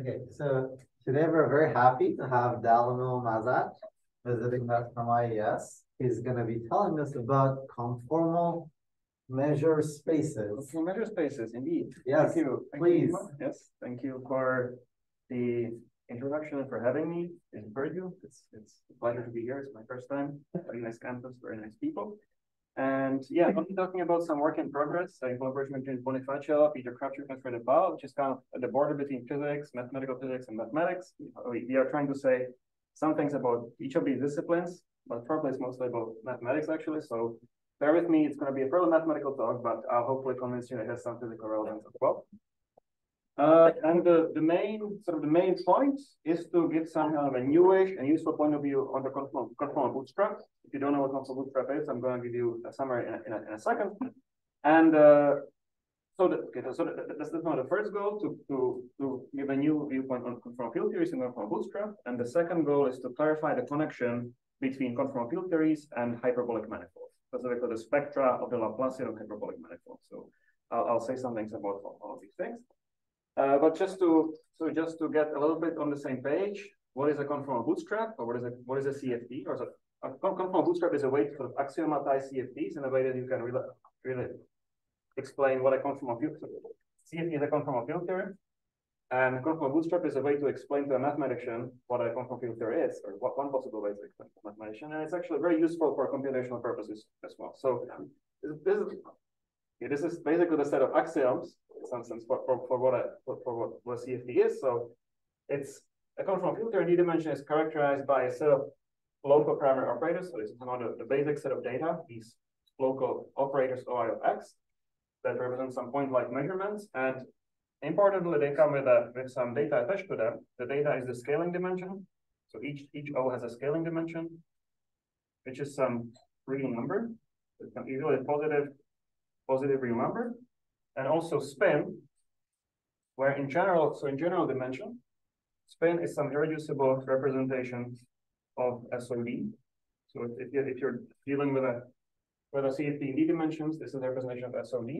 Okay, so today we're very happy to have Dalimil Mazac visiting us from IAS. He's going to be telling us about conformal measure spaces. Conformal measure spaces, indeed. Yes, thank you. Thank please. You, yes, thank you for the introduction and for having me in Purdue. It's it's a pleasure to be here. It's my first time. Very nice campus, very nice people. And yeah, I'll be talking about some work in progress in collaboration between Bonifacio, Peter Crabtree, and Fred which is kind of the border between physics, mathematical physics, and mathematics. We, we are trying to say some things about each of these disciplines, but probably it's mostly about mathematics actually. So bear with me, it's going to be a fairly mathematical talk, but I'll hopefully convince you it has some physical relevance as well. Uh, and the, the main sort of the main point is to give some kind of a newish and useful point of view on the conformal, conformal bootstrap. If you don't know what conformal bootstrap is, I'm going to give you a summary in a, in a, in a second. And uh, so, the, okay, so the, that's, that's not the first goal to, to, to give a new viewpoint on conformal field theories and conformal bootstrap. And the second goal is to clarify the connection between conformal field theories and hyperbolic manifolds, specifically the spectra of the Laplacian hyperbolic manifolds. So I'll, I'll say some things about all of these things. Uh, but just to so just to get a little bit on the same page, what is a conformal bootstrap, or what is a what is a CFT? Or a, conformal bootstrap is a way to sort of axiomatize CFTs in a way that you can really really explain what a conformal field CFT is a conformal field theory, and conformal bootstrap is a way to explain to a mathematician what a conformal field theory is, or what one possible way to explain to a mathematician, and it's actually very useful for computational purposes as well. So this is this is basically the set of axioms in some sense for, for, for what a, for, for what, what CFT is. So it's a conformal filter in D dimension is characterized by a set of local primary operators. So this is another the basic set of data, these local operators OI of X that represent some point-like measurements. And importantly, they come with a with some data attached to them. The data is the scaling dimension. So each each O has a scaling dimension, which is some real number. It's usually positive positive real number, and also spin, where in general, so in general dimension, spin is some irreducible representation of SOD. So if, if you're dealing with a with a CFT in D dimensions, this is the representation of SOD.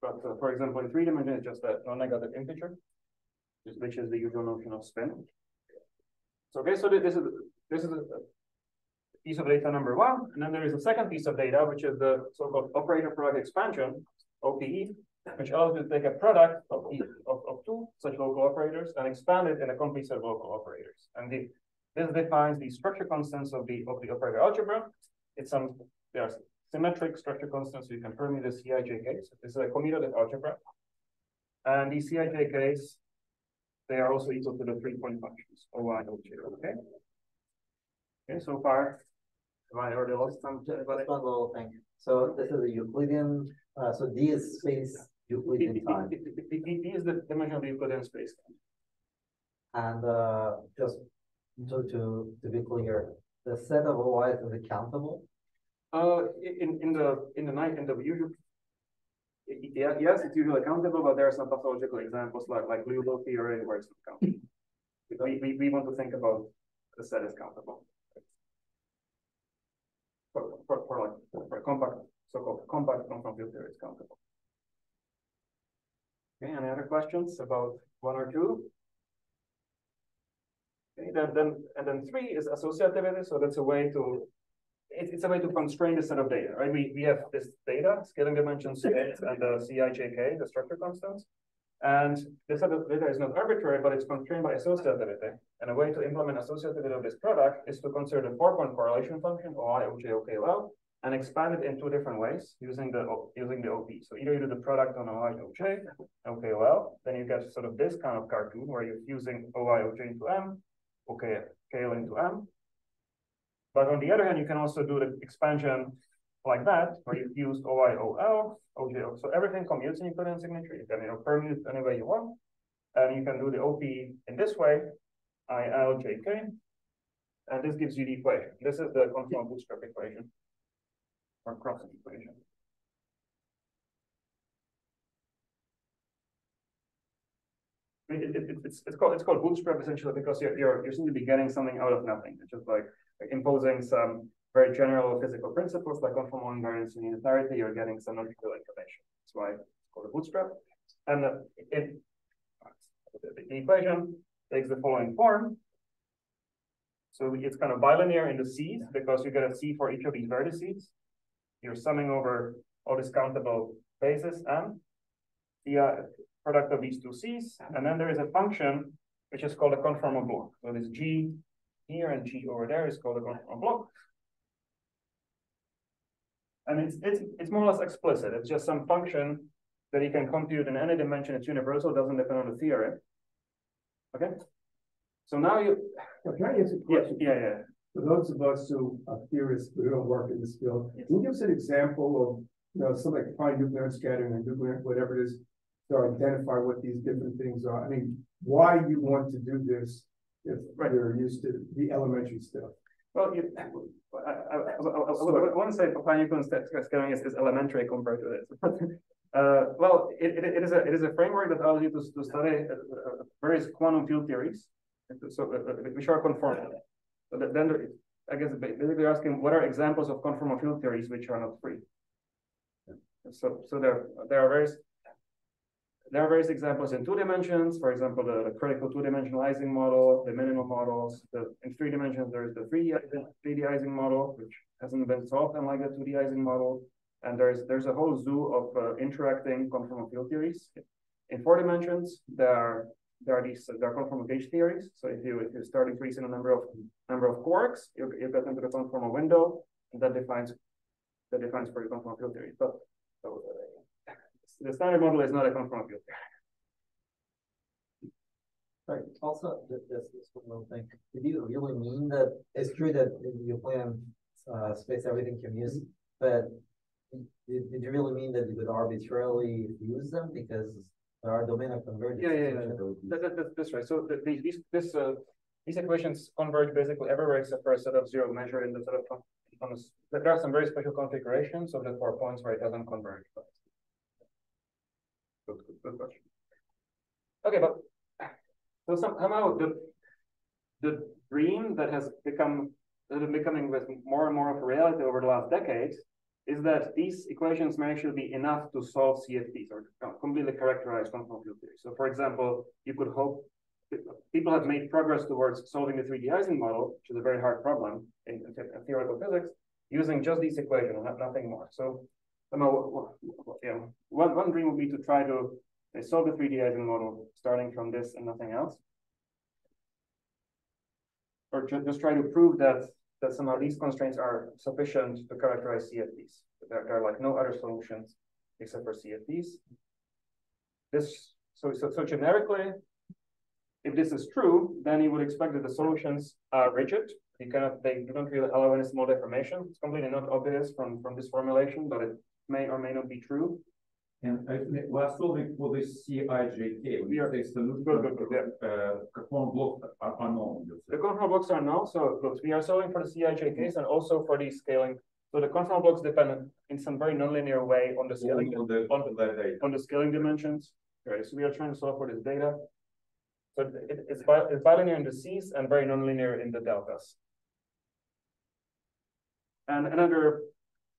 But uh, for example, in three dimensions, it's just a non-negative integer, which is the usual notion of spin. So okay, so this is this is a piece of data number one, and then there is a second piece of data, which is the so-called operator product expansion, OPE, which allows you to take a product of, of, of two such local operators and expand it in a complete set of local operators. And the, this defines the structure constants of the of the operator algebra. It's some there are symmetric structure constants, so you can permute the CIJKs. This is a commutative algebra. And these CIJKs, they are also equal to the three-point functions, OI, OJ, okay? Okay, so far, have I already lost some? Just one little thing. So this is a Euclidean, uh, so D is space Euclidean time. D is the dimension of Euclidean space. And uh, just to, to, to be clear, the set of OIs is it countable? Uh, in, in the, in the night, in the usual, yeah, yes, it's usually countable, but there are some pathological examples like, like Liouville theory where it's not countable. we, we, we want to think about the set as countable for, for, like for compact so-called compact field theory is countable. Okay, any other questions about one or two? Okay, then, then and then three is associativity. So that's a way to it, it's a way to constrain the set of data, right? We we have this data, scaling dimensions, and the CIJK, the structure constants. And this set of data is not arbitrary, but it's constrained by associativity. And a way to implement associativity of this product is to consider the four-point correlation function, OI, OJ, and expand it in two different ways using the using the OP. So either you do the product on OI, OJ, OKL, then you get sort of this kind of cartoon where you're using OI, OJ into M, OK, KL into M. But on the other hand, you can also do the expansion like that, where you use OI, OL, OJ. So everything commutes in Euclidean signature. You can you know, permute any way you want. And you can do the OP in this way, ILJK. And this gives you the equation. This is the conformal bootstrap equation or crossing equation. It, it, it, it's, it's called it's called bootstrap essentially because you're you're you seem to be getting something out of nothing. It's just like, like imposing some very general physical principles like conformal invariance and unitarity. You're getting some non-trivial information. That's why it's called a bootstrap. And it, the equation takes the following form. So it's kind of bilinear in the C's because you get a C for each of these vertices. You're summing over all these countable bases and the uh, product of these two C's. And then there is a function which is called a conformal block. So this G here and G over there is called a conformal block. And it's, it's, it's more or less explicit. It's just some function that you can compute in any dimension. It's universal, doesn't depend on the theory. Okay. So now you. Can I ask a Yeah, question? yeah, yeah. For those of us who are theorists, who don't work in this field, Yes. can you give us an example of, you know, something like fine nuclear scattering and nuclear, whatever it is, to identify what these different things are? I mean, why you want to do this if Right. you're used to the elementary stuff? Well, you, I, I, I, I, want to say Copernicus scaling is, is elementary compared to this. uh, well, it, it, it is a it is a framework that allows you to, to study uh, uh, various quantum field theories, so uh, which are conformal. So then there, I guess basically asking what are examples of conformal field theories which are not free. So so there there are various there are various examples in two dimensions, for example, the, the critical two-dimensional Ising model, the minimal models. The, in three dimensions, there's the 3D, 3D Ising model, which hasn't been solved unlike the 2D Ising model. And there's there's a whole zoo of uh, interacting conformal field theories. In four dimensions, there are there are these there are conformal gauge theories. So if you if you start increasing the number of number of quarks, you, you get into the conformal window, and that defines that defines for your conformal field theory. But so, uh, the standard model is not a conformal field. Right, also, th- this is one thing, did you really mean that, it's true that you plan, uh, space everything can use, but did, did you really mean that you could arbitrarily use them, because there are domain of convergence? Yeah, yeah, yeah. That, that, that- that's right. So the, the- these, this, uh, these equations converge basically everywhere except for a set of zero measure in the set of, this, there are some very special configurations of the four points where it doesn't converge. but- Good, question. Okay, but, so somehow the, the dream that has become, that is becoming with more and more of a reality over the last decade is that these equations may actually be enough to solve CFTs or completely characterize conformal field theory. So for example, you could hope people have made progress towards solving the 3D Ising model, which is a very hard problem in, in theoretical physics, using just these equations, not, nothing more. So, you know, one, one dream would be to try to uh, solve the 3D Ising model starting from this and nothing else. Or ju just try to prove that that somehow these constraints are sufficient to characterize CFTs. There, there are like no other solutions except for CFTs. This so so, so generically, if this is true, then you would expect that the solutions are rigid. You cannot they don't really allow any small deformation. It's completely not obvious from from this formulation, but it may or may not be true. And uh, we're solving for this CIJK, when Yeah. solution, Good, good, good, uh, blocks are unknown. you The say. conformal blocks are null, so we are solving for the CIJ case and also for the scaling. So the conformal blocks depend in some very nonlinear way on the scaling On the, on the data. on the scaling dimensions. Right, so we are trying to solve for this data. So it, it's, bi it's bilinear in the C's and very nonlinear in the deltas. And another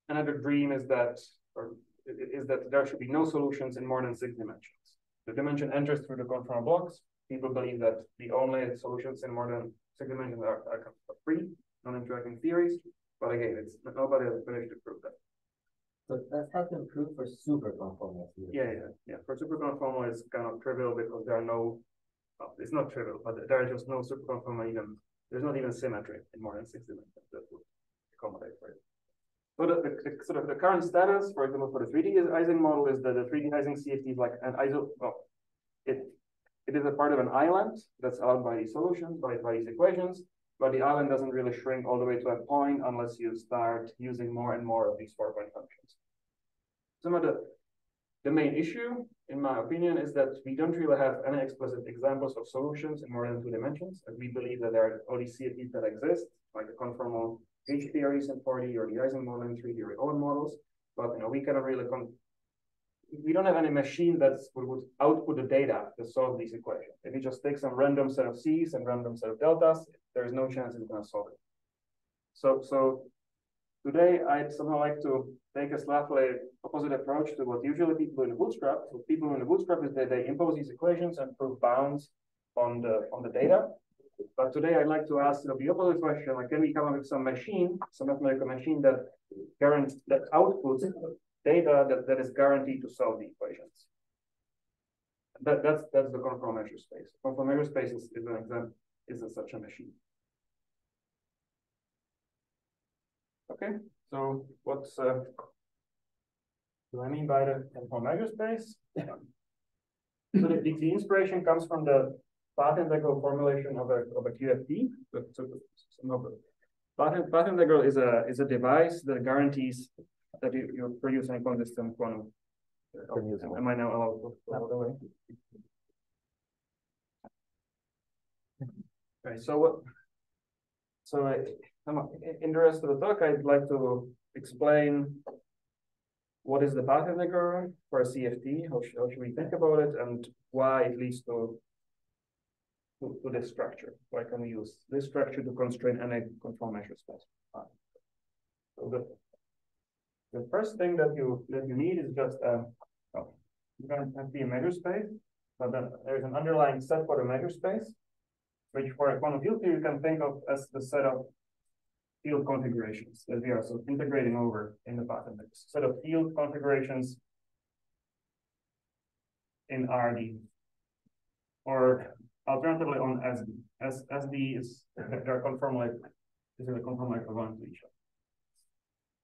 another dream is that, or is that there should be no solutions in more than six dimensions. The dimension enters through the conformal blocks. People believe that the only solutions in more than six dimensions are, are free, non-interacting theories. But again, it's nobody has finished to prove that. So that has been proved for super conformal. theory. Yeah, yeah, yeah. For superconformal, it's kind of trivial because there are no, well, it's not trivial, but there are just no superconformal even, there's not even symmetry in more than six dimensions that would accommodate for it. So the, the, the- sort of the current status, for example, for the three D Ising model is that the three D Ising CFT is like an iso, well, it, it is a part of an island that's allowed by these solutions, by, by these equations, but the island doesn't really shrink all the way to a point unless you start using more and more of these four point functions. Some of the the main issue, in my opinion, is that we don't really have any explicit examples of solutions in more than two dimensions. And we believe that there are these CFTs that exist, like the conformal gauge theories in 4D or the model in 3D or O(N) models. But you know, we cannot really we don't have any machine that would, output the data to solve these equations. If you just take some random set of C's and random set of deltas, there's no chance it's gonna solve it. So so Today, I'd somehow like to take a slightly opposite approach to what usually people do in the bootstrap. What people in the bootstrap is that they impose these equations and prove bounds on the, on the data. But today I'd like to ask the opposite question, like, can we come up with some machine, some mathematical machine that guarantees, that outputs data that, that is guaranteed to solve the equations? That, that's, that's the conformal measure space. Conformal measure space is, is an example, is a, such a machine. Okay, so what's, uh, do I mean by the conformal measure space? So the, the inspiration comes from the path integral formulation of a, of a QFT. Path, path integral is a, is a device that guarantees that you, you produce an consistent quantum. Reusable. Am I now allowed to go the way? Okay, so what? So I, I'm, in the rest of the talk, I'd like to explain what is the path integral for a CFT, how should, how should we think about it, and why it leads to, to, to this structure. so I can use this structure to constrain any conformal measure space? So the, the first thing that you that you need is just a oh, you don't have to be a measure space, but then there's an underlying set for the measure space, which for a quantum field theory you can think of as the set of field configurations that we are so integrating over in the index. Set of field configurations in RD, or alternatively on SD. SD is they're conformally is a conformally equivalent to each other.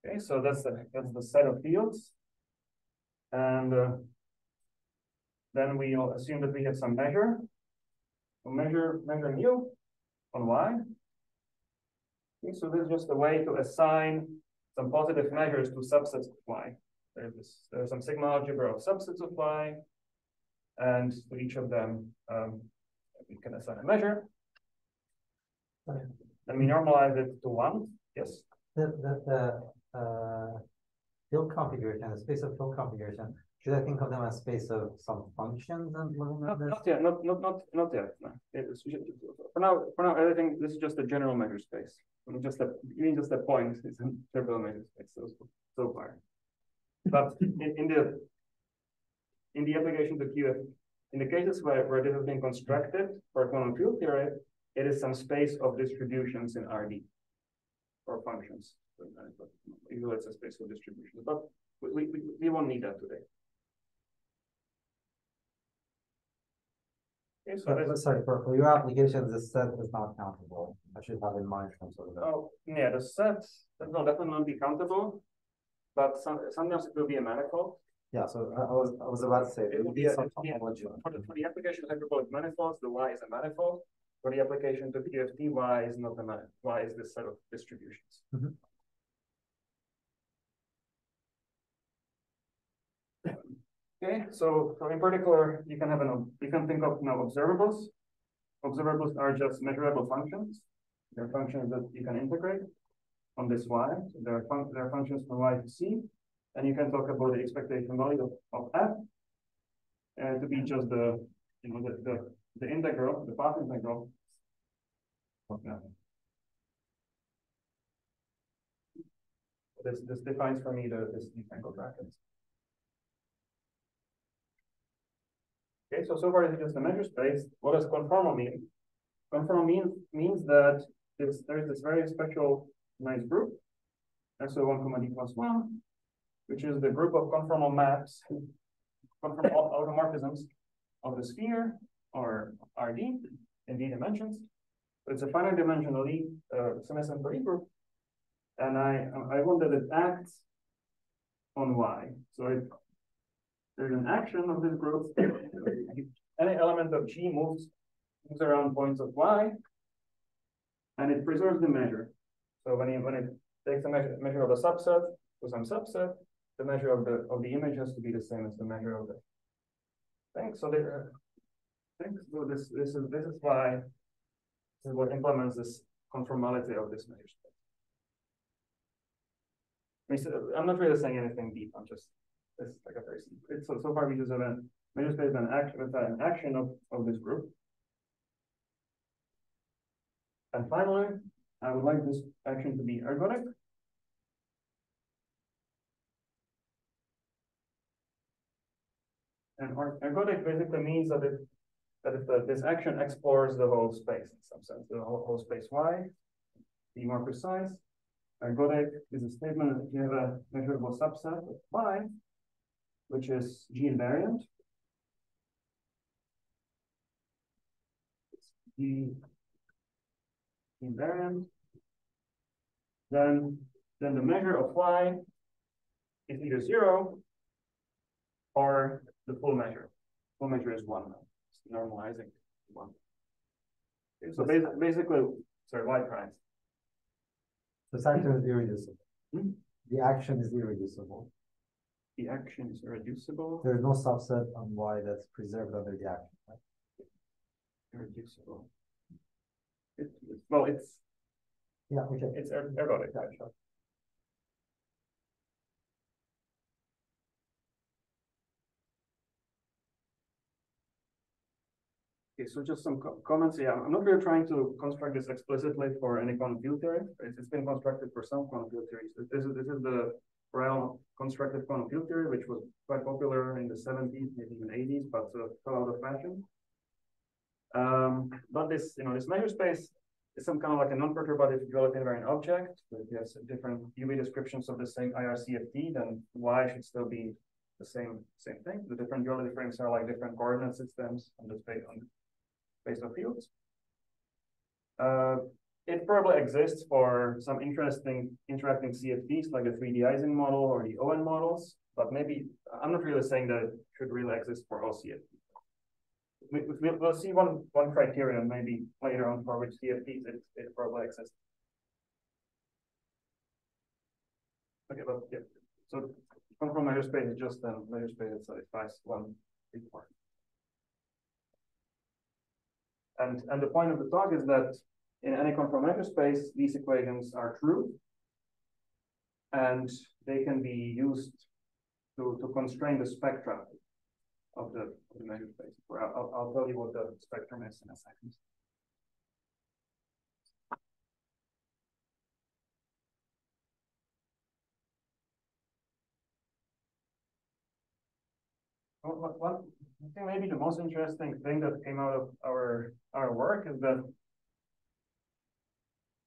Okay, so that's the that's the set of fields, and uh, then we'll assume that we have some measure. We'll measure measure mu on y. Okay, so this is just a way to assign some positive measures to subsets of y. There's there's some sigma algebra of subsets of y, and to each of them um, we can assign a measure. And we normalize it to one. Yes. The, the, the, uh, field configuration, the space of field configuration, should I think of them as space of some functions and living Not, not yet, not, not, not, not yet, no. It's for now, for now, everything, this is just a general measure space. I mean, Just a, you mean just a point, it's a general measure space so, so far. But in, in the, in the application to QF, in the cases where, where this has been constructed for quantum field theory, it is some space of distributions in RD. Or functions. Usually it's a space of distributions, but we, we, we- won't need that today. Okay, so But, sorry, for, for your application, the set is not countable. I should have in mind some sort of. Oh, yeah, the set, that will definitely not be countable. But some, sometimes it will be a manifold. Yeah, so I, I was, I was about to say, It would be a- some it will topology. For the, for the application of hyperbolic manifolds, the Y is a manifold. For the application to QFT, Y is not a man, Y is this set of distributions. Mhm. Okay, so, so in particular, you can have an, you can think of now observables. Observables are just measurable functions. They're functions that you can integrate on this Y. So There are fun, there are functions from Y to C. And you can talk about the expectation value of, F. Uh, to be just the, you know, the, the, the integral, the path integral. of. This, this defines for me the, this angle brackets. Okay, so so far it's just a measure space. What does conformal mean? Conformal means means that this, there is this very special nice group. So one comma d plus one, which is the group of conformal maps, conformal automorphisms of the sphere or RD in d dimensions. It's a finite dimensionally uh, group. And I I want that it acts on Y. So it there's an action of this group. Any element of G moves, moves around points of Y. And it preserves the measure. So when you, when it takes a measure, measure of a subset to some subset, the measure of the, of the image has to be the same as the measure of the thing. So there, thanks. So this, this is, this is why, this is what implements this conformality of this measure space. I'm not really saying anything deep, I'm just it's like a very, so, so far we just have an, we just have an action, with an action of, of this group. And finally, I would like this action to be ergodic. And er- ergodic basically means that it, that if the, this action explores the whole space in some sense, the whole, whole space Y. Be more precise. Ergodic is a statement that you have a measurable subset of Y, which is G invariant. It's G invariant. Then, then the measure of Y is either zero or the full measure. Full measure is one. It's normalizing one. Okay, so basically, basically, sorry, Y prime. The action is irreducible. Hmm? The action is irreducible. The action is irreducible, There's no subset on Y that's preserved under the action. right? irreducible. It, well, it's, Yeah, okay. it's er- ergodic, actually. Okay, so just some co- comments. Yeah, I'm not really trying to construct this explicitly for any quantum field theory. It's, it's been constructed for some quantum field theories. This is, this is the realm of constructive quantum field theory, which was quite popular in the seventies, maybe even eighties, but uh, fell out of fashion. Um, but this, you know, this measure space is some kind of like a non-perturbative duality invariant object. But it has different UV descriptions of the same IRCFT, then Y should still be the same same thing. The different duality frames are like different coordinate systems on the space on of fields. Uh, it probably exists for some interesting interacting CFTs like the 3D Ising model or the ON models, but maybe I'm not really saying that it should really exist for all CFTs. We, we, we'll see one, one criterion maybe later on for which CFTs it, it probably exists. Okay, but yeah, so conformal measure space is just a measure space that satisfies one requirement. And, and the point of the talk is that in any measure space, these equations are true. And they can be used to, to constrain the spectra of the, of the measure space. I'll, I'll tell you what the spectrum is in a second. One, one- one, I think maybe the most interesting thing that came out of our, our work is that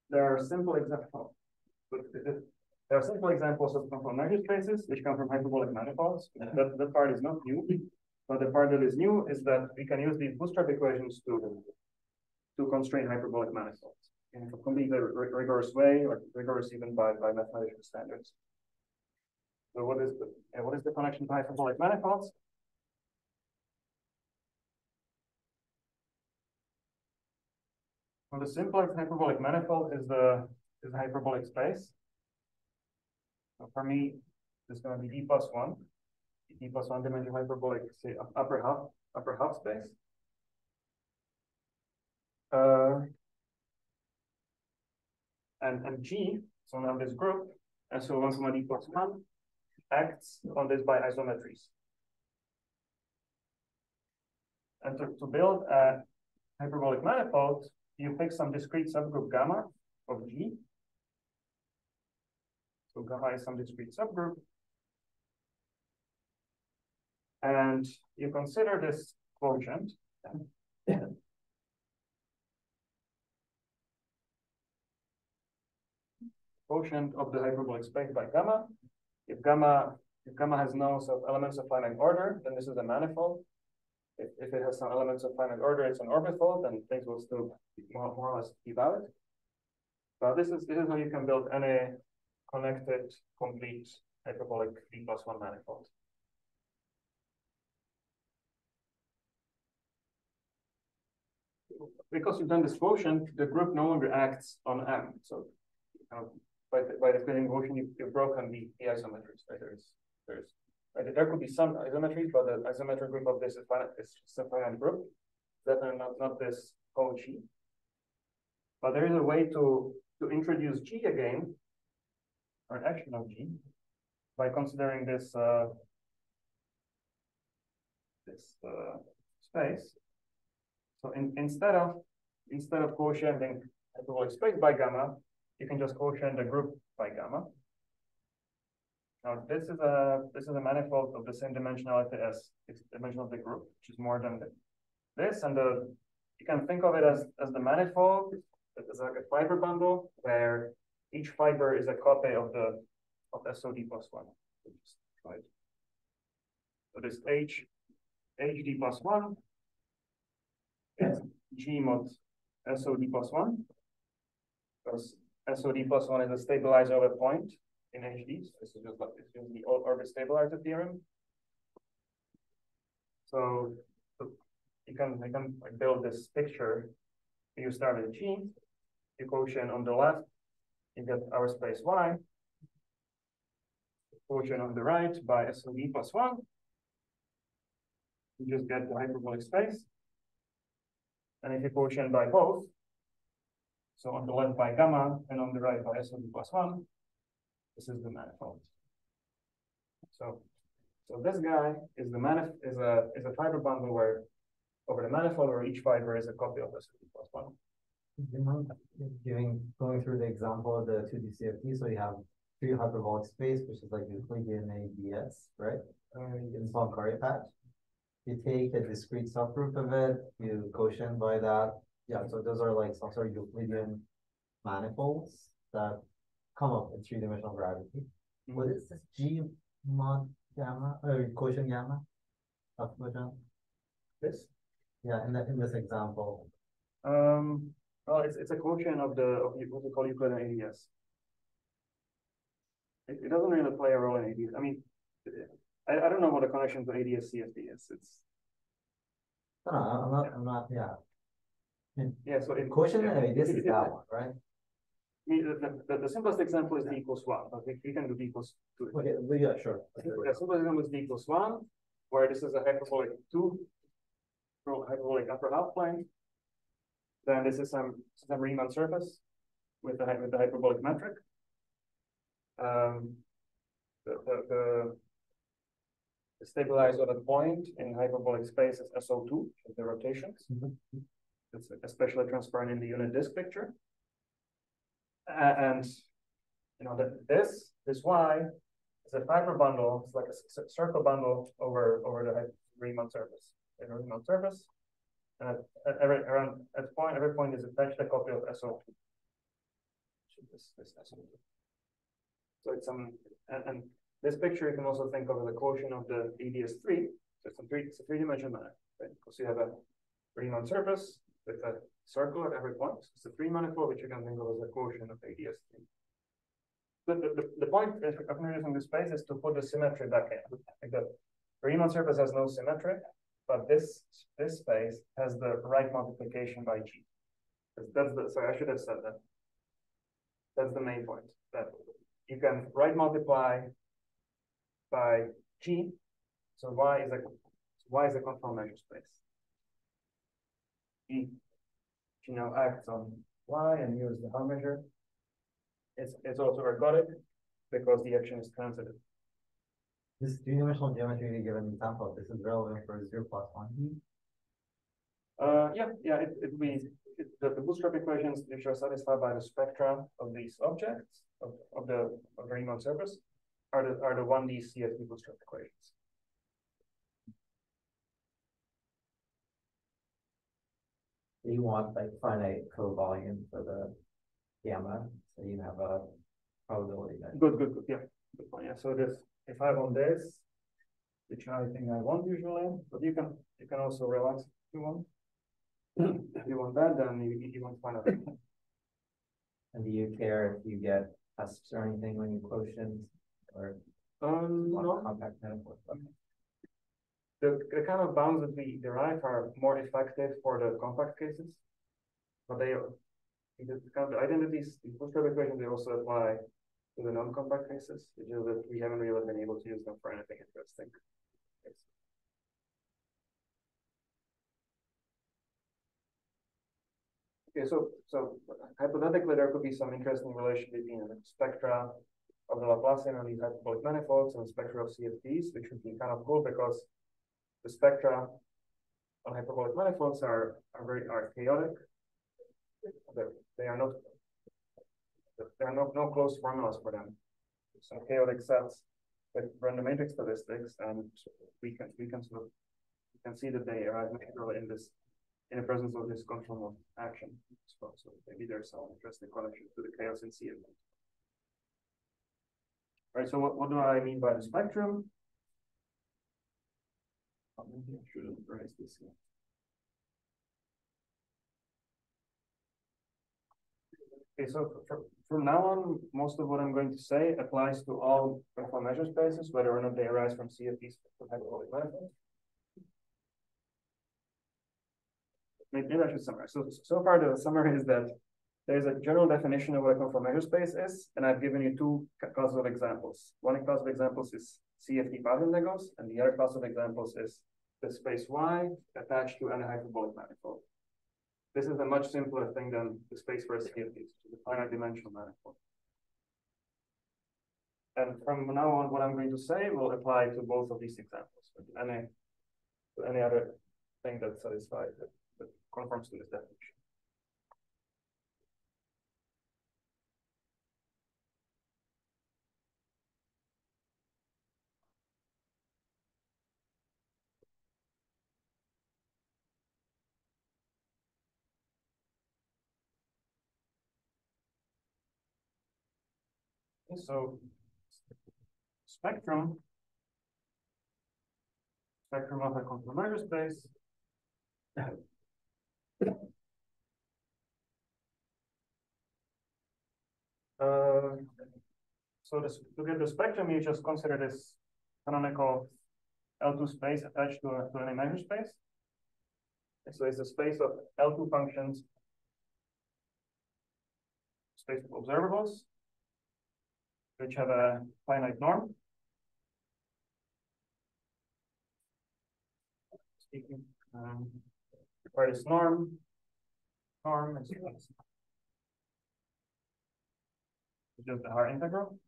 there are simple examples. There are simple examples of measure spaces which come from hyperbolic manifolds. That, that part is not new. But the part that is new is that we can use these bootstrap equations to, to constrain hyperbolic manifolds in a completely rigorous way, or rigorous even by, by mathematical standards. So what is the, what is the connection to hyperbolic manifolds? Well, the simplest hyperbolic manifold is the, is the hyperbolic space. So for me, it's gonna be D plus one. D plus one dimensional hyperbolic, say, upper half, upper half space. Uh, and, and G, so now this group, and so one comma D plus one acts on this by isometries. And to, to build a hyperbolic manifold, you pick some discrete subgroup gamma of G. So gamma is some discrete subgroup. And you consider this quotient. Quotient of the hyperbolic space by gamma. If gamma, if gamma has no of elements of finite order, then this is a manifold. If, if it has some elements of finite order, it's an orbifold, then things will still be more, more or less be valid. So this is this is how you can build any connected, complete hyperbolic D plus one manifold. Because you've done this quotient, the group no longer acts on M. So uh, by the, by the quotient, you, you've broken the, the isometries. Right? There's there's? There could be some isometries, but the isometric group of this is finite is just a finite group. Definitely not not this whole G. But there is a way to to introduce G again, or an action of G, by considering this uh, this uh, space. So in, instead of instead of quotienting hyperbolic space by gamma, you can just quotient the group by gamma. Now this is a this is a manifold of the same dimensionality as dimension of the group, which is more than this and the, you can think of it as, as the manifold. It's like a fiber bundle where each fiber is a copy of the, of SOD plus one. Right. So this H, HD plus one is G mod SOD plus one. Because SOD plus one is a stabilizer of a point in HD. So this is just like, it's just the orbit stabilizer theorem. So so you can, you can build this picture. You start with G, you quotient on the left, you get our space Y. Quotient on the right by SOD plus one. You just get the hyperbolic space. And if you quotient by both, so on the left by gamma and on the right by SOD plus one, this is the manifold. So, so this guy is the manif is a is a fiber bundle where over the manifold where each fiber is a copy of the SOD plus one. Do you mind giving, going through the example of the two D CFT, so you have three hyperbolic space, which is like Euclidean ADS, right? Uh, in Poincare patch. You take a discrete subgroup of it, you quotient by that, yeah, so those are like some sort of Euclidean manifolds that come up in three-dimensional gravity. What is this G mod gamma, or quotient gamma? Of quotient, This, yeah, in that, in this example, um, well, it's it's a quotient of the of the- what we call Euclidean ADS. It, it doesn't really play a role in ADS. I mean, I, I don't know what the connection to ADS CFT is. It's no, no, I'm not, I'm not, yeah. yeah. So it Quotient, yeah, I mean, this it- is that one, right? The, the, the simplest example is D equals one, but we, we can do D equals two. Okay, yeah, sure. The simplest example is D equals one, where this is a hyperbolic two, hyperbolic upper half plane. Then this is some, some Riemann surface with the, with the hyperbolic metric. Um, the, the, the stabilizer at a point in hyperbolic space is SO2, the rotations. Mhm. It's especially transparent in the unit disk picture. A- and, you know, that this, this Y is a fiber bundle, it's like a circle bundle over, over the Riemann surface, the Riemann surface. And at, every, around, at point, every point is attached a copy of SO2. This, this SO2. So it's some, and, and this picture you can also think of as a quotient of the ADS three. So it's a three, it's a three dimensional manner, right? Because you have a Riemann surface with a circle at every point. It's a three manifold, which you can think of as a quotient of ADS three. The, the, the, point uh, of introducing this space is to put the symmetry back in. Like the Riemann surface has no symmetry, but this this space has the right multiplication by G. That's- the, sorry, I should have said that. That's the main point, that you can right multiply by G. So Y is a Y is a conformal measure space. G, G now acts on Y and U is the Haar measure. It's it's also ergodic because the action is transitive. This three-dimensional geometry you give an example, of, this is relevant for zero plus one. Uh, yeah, yeah, it, it we, it, the, the bootstrap equations, which are satisfied by the spectra of these objects, of, of the, of the Riemann surface, are the, are the one D CFT bootstrap equations. You want like finite co-volume for the gamma, so you have a probability that. Good, good, good, yeah, good point, yeah, so this, if I want this, which I think I want usually, but you can, you can also relax if you want. If you want that, then you, you want to find out. And do you care if you get cusps or anything when you quotient or Um, no, compact manifold? The, the kind of bounds that we derive are more effective for the compact cases. But they, the kind of identities, the bootstrap equation, they also apply to the non-compact cases, which is that we haven't really been able to use them for anything interesting. Okay, so, so hypothetically, there could be some interesting relation between the spectra of the Laplacian and these hyperbolic manifolds and the spectra of CFTs, which would be kind of cool because the spectra on hyperbolic manifolds are, are very are chaotic. They're, they are not there are no, no close formulas for them. Some chaotic sets with random matrix statistics, and we can we can sort of you can see that they arise naturally in this, in the presence of this conformal action. as well. So maybe there's some interesting connection to the chaos in CFT. Right, so what, what do I mean by the spectrum? Maybe I should have erased this here. Okay, so from, from now on, most of what I'm going to say applies to all conformal measure spaces, whether or not they arise from CFTs from hyperbolic manifolds. Maybe, I should summarize. So, so far the summary is that there's a general definition of what a conformal measure space is, and I've given you two class of examples. One class of examples is CFT path integrals, and the other class of examples is the space Y attached to any hyperbolic manifold. This is a much simpler thing than the space a CFT, is a finite dimensional manifold. And from now on, what I'm going to say will apply to both of these examples, any, to any other thing that satisfies, that, that conforms to this definition. So spectrum spectrum of a measure space. Uh, so this, to get the spectrum, you just consider this canonical L2 space attached to, a, to any measure space. And so it's a space of L2 functions, space of observables, which have a finite norm. Speaking, um, require this norm, norm is just the hard integral.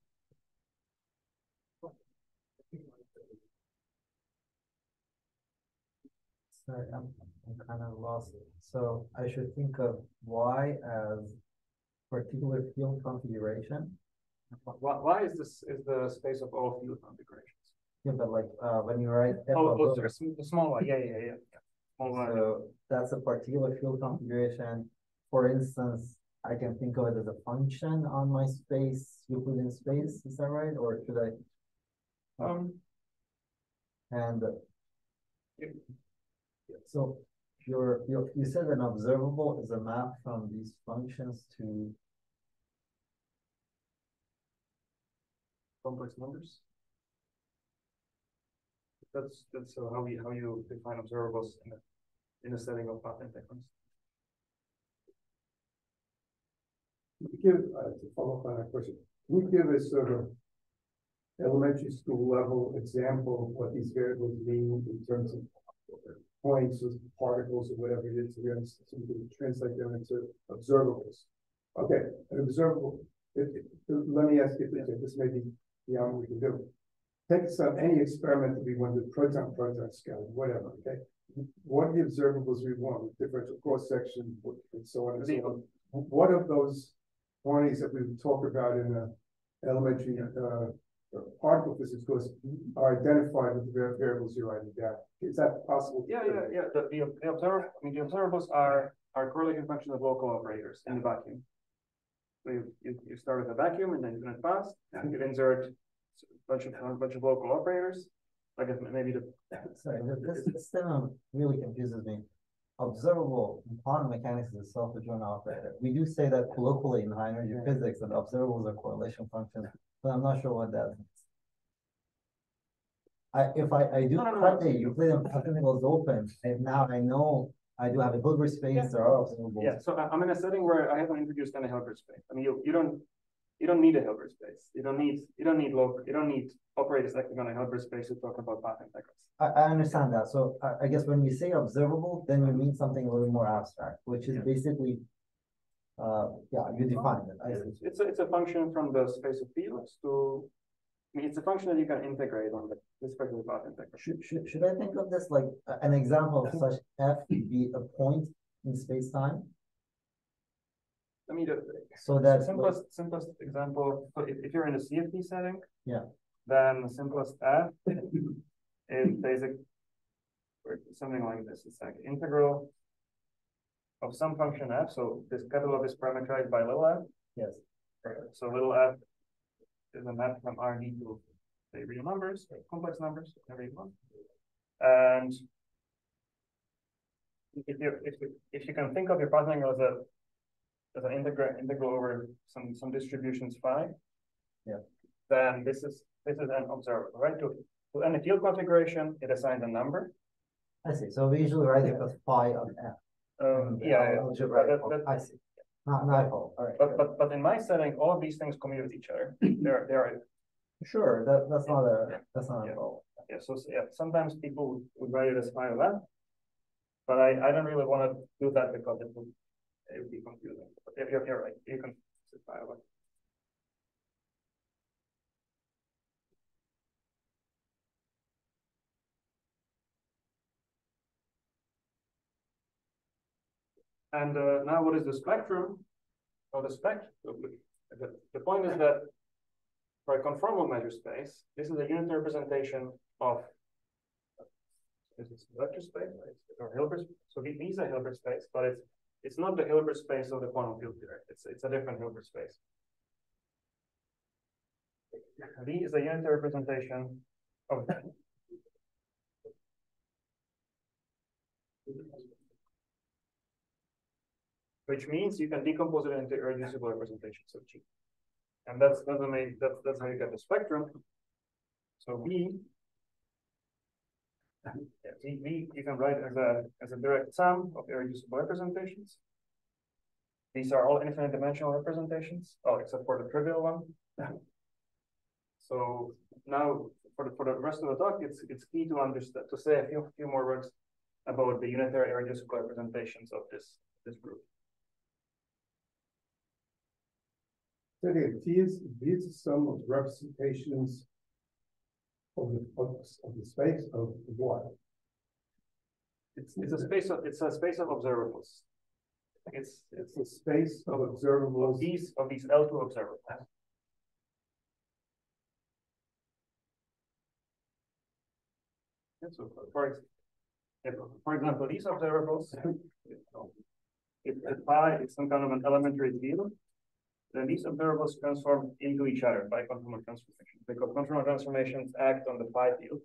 Sorry, I'm, I'm kind of lost. So I should think of Y as particular field configuration. Why, why is this, is the space of all field configurations? Yeah, but like, uh, when you write. f Oh, oh, sorry, the small one, yeah, yeah, yeah, yeah. Small one, So that's a particular field configuration. For instance, I can think of it as a function on my space, Euclidean space, is that right? Or should I? um, And. Yep. So your, your, you said an observable is a map from these functions to, complex numbers. That's, that's uh, how we, how you define observables in a, in a setting of path integrals. Give, uh, to follow up on that question, can you give us sort of elementary school level example of what these variables mean in terms of points or particles or whatever it is, we're we can translate them into observables. Okay, an observable, it, it- let me ask you, this, this may be beyond what we can do. Take some, any experiment that we want to proton, proton scale, whatever, okay? What are the observables we want, differential cross section, and so on and so on? What of those quantities that we talk about in the elementary, uh, particle physics course are identified with the variables you're writing down? Is that possible? Yeah, yeah, yeah, the, the, the observer, I mean, the observables are, are correlating functions of local operators in the vacuum. So you, you, you start with a vacuum and then you fast, you insert a bunch of, a bunch of local operators. I guess maybe the, sorry, this, still really confuses me. Observable in quantum mechanics is a self-adjoint operator. We do say that colloquially in high energy physics that observables are correlation functions, but I'm not sure what that means. I, if I, I do No, no, no, a Euclidean path integrals open, and now I know I do have a Hilbert space, there are yeah, so I'm in a setting where I haven't introduced any Hilbert space. I mean, you, you don't, you don't need a Hilbert space. You don't need, you don't need local, you don't need operators acting on a Hilbert space to talk about path integrals. I, I understand that. So I, I guess when you say observable, then you mean something a little more abstract, which is Yeah. basically. Uh, yeah, you define it. I. It's, it's a, it's a function from the space of fields to, I mean, it's a function that you can integrate on the, respect to integral. Should, should, should I think of this like an example of such F be a point in space-time? I mean, the, So the that, simplest, simplest example, so if, if you're in a CFT setting. Yeah. Then the simplest F is basic, for something like this, it's like integral of some function f, so this capital F is parameterized by little f, Yes, so little f is a map from Rd to say real numbers, complex numbers, whatever you want. And if you, if you, if you can think of your Polynomial as a as an integral integral over some some distributions phi. Yeah. Then this is this is an observable, right? To to any field configuration, it assigns a number. I see, so we usually write it as phi of f. Um, yeah, I'll- I'll just write it that- that- I see, not, not all. all right. but but but in my setting, all of these things commute with each other. They're they're Sure, that, that's not a, that's not Yeah. a problem. yeah. So yeah, sometimes people would- write it as phi of f. But I I don't really want to do that because it would it would be confusing. But if you're, you're right, you can say phi of f. And uh, now what is the spectrum? Or the spec, the, the point is that for a conformal measure space, this is a unit representation of this is vector space. Or Hilbert, so the- these are Hilbert space, but it's it's not the Hilbert space of the quantum field theory. It's it's a different Hilbert space. V is a unit representation of which means you can decompose it into irreducible representations of G. And that's that's main that's that's how you get the spectrum. So V V, V you can write as a as a direct sum of irreducible representations. These are all infinite dimensional representations, oh, except for the trivial one. So now for the for the rest of the talk, it's it's key to understand to say a few few more words about the unitary irreducible representations of this this group. So again, T is, V is the sum of representations of the, of, of the space of what? It's it's a space of it's a space of observables. It's it's The space of observables. of these of these L two observables. Yeah, so for- for, if, for example, these observables, mm-hmm. if phi is some kind of an elementary field, then these observables transform into each other by conformal transformations, because conformal transformations act on the phi field.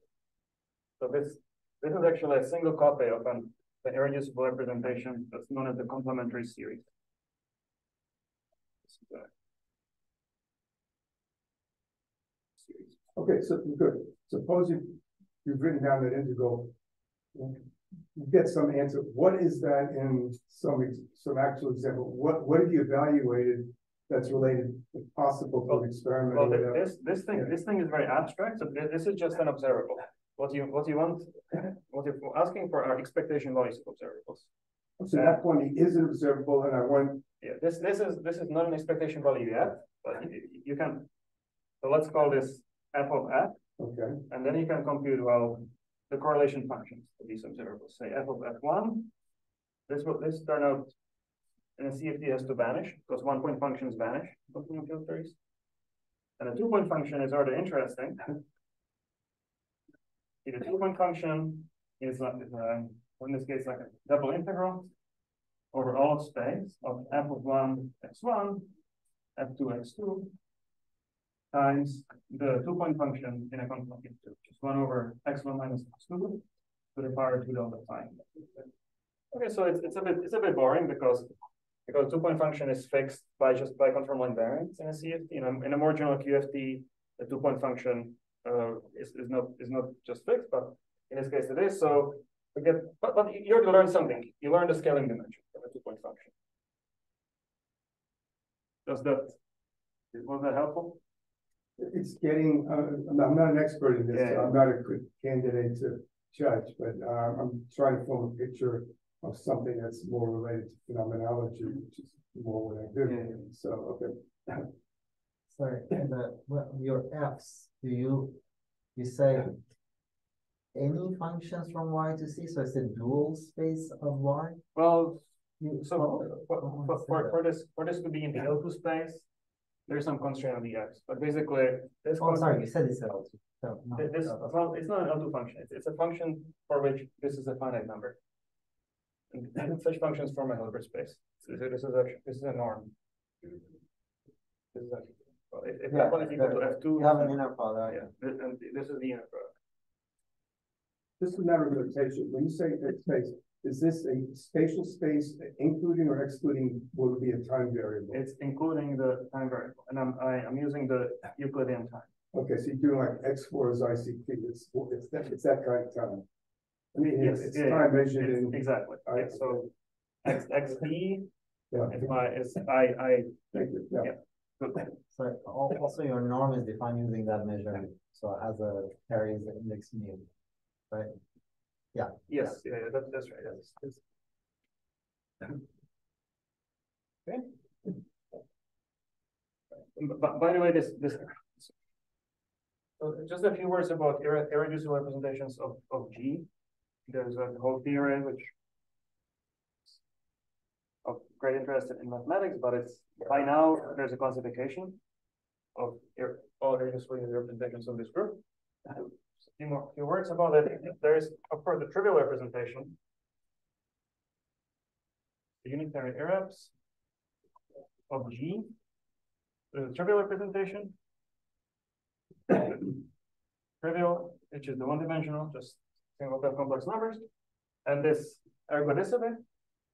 So this, this is actually a single copy of an, the irreducible representation that's known as the complementary series. Okay, so good. Suppose you, you've written down that integral. You get some answer. What is that in some, some actual example? What, what have you evaluated that's related, if possible, to an experiment? Well, whatever? this, this thing, this thing is very abstract, so thi- this is just an observable. What you, what you want, what you're asking for are expectation values of observables. So that one is an observable and I want, Yeah, this, this is, this is not an expectation value yet, but you, you can, so let's call this f of f, okay, and then you can compute, well, the correlation functions of these observables, say f of f one. This will, this turn out, and the CFT has to vanish, because one point functions vanish, at field theories. And the two point function is rather interesting. The two point function is like, uh, in this case, like a double integral over all of space of f of one x one, f two x two times the two point function in a field, which is one over x one minus x two to the power two delta phi. Okay, so it's, it's a bit, it's a bit boring because because two point function is fixed by just by conformal invariance in a CFT. You know, in a more general QFT, the two point function uh, is, is not is not just fixed, but in this case it is. So we get, but, but you already learned something. You learned the scaling dimension of a two point function. Does that, was that helpful? it's getting, uh, I'm not an expert in this, so I'm not a good candidate to judge, but, uh, I'm trying to form a picture of something that's more related to phenomenology, which is more what I do. Yeah. So, okay. Sorry, and the, well, your Fs, do you, you say any functions from Y to C, so it's a dual space of Y? Well, You- so oh, for, for, for, for this, for this to be in the L two space, there's some constraint on the x, but basically this. Oh, sorry, you said it's L two. So, no, Th- This, uh, well, it's not an L two function, it's, it's a function for which this is a finite number. And such functions form a Hilbert space, so this is a, this is a norm. This is a, well, if, if Yeah, F one is equal to F two. You have an inner product. Yeah, and this is the inner product. This is not a rotation. When you say a space, is this a spatial space including or excluding what would be a time variable? It's including the time variable, and I'm, I, I'm using the Euclidean time. Okay, so you're doing like X four is ICT, it's, it's that, it's that kind of time. I mean, Yes, it's yeah, time measured It's- in. Exactly, I- yeah, so X, X D Yeah, is my, is I, I, thank you, yeah. Yeah. So al- also your norm is defined using that measure, so it has a carries the index mu, right? Yeah. Yes, yeah, yeah, that, that's right, that's, that's. Okay. But, but by the way, this, this. So just a few words about irre- irreducible representations of, of G. There's a whole theory which. Of great interest in mathematics, but it's, by now, there's a classification. Of all irreducible representations of this group. A few more, few words about it, there is, of course, the trivial representation. The unitary irreps. Of G. the trivial representation. Trivial, which is the one dimensional, just single pair complex numbers. And this ergodicity,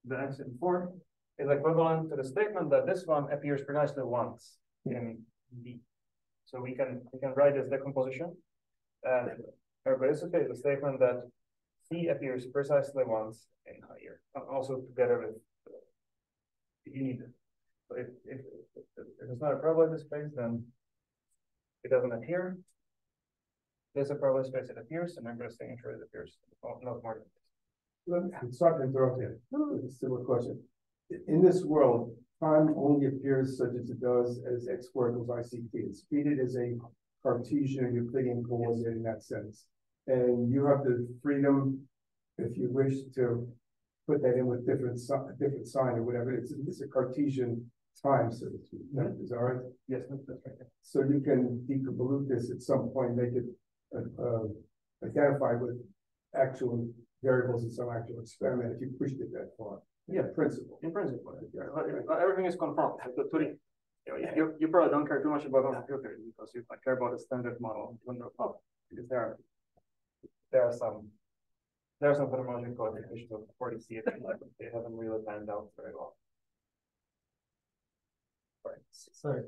the x in four, is equivalent to the statement that this one appears precisely once in B. So we can, we can write this decomposition. And ergodicity is a statement that C appears precisely once in higher, also together with you need it. So if, if, if it's not a parabolic space, then it doesn't appear. There's a parabolic space, it appears, and I'm going to say it appears, well, not more. Let me- Sorry to interrupt you. It's still a question. In this world, time only appears such as it does as X squared equals ICT. It's treated as a Cartesian Euclidean coordinate in that sense. And you have the freedom, if you wish to put that in with different different sign or whatever, it's, it's a Cartesian time, so to speak. Mm-hmm. That is all right. Yes, that's right. So you can deconvolute this at some point, make it, uh, uh, identified with actual variables in some actual experiment, if you pushed it that far. Yeah, principle. In principle, yeah, but- but everything is confirmed, like the Turing. You, you, you probably don't care too much about computer theory because you like, care about the standard model, even though, oh, because there are. There are some. There are some phenomenological qualifications of forty C, like, they haven't really panned out very well. Right, Sorry,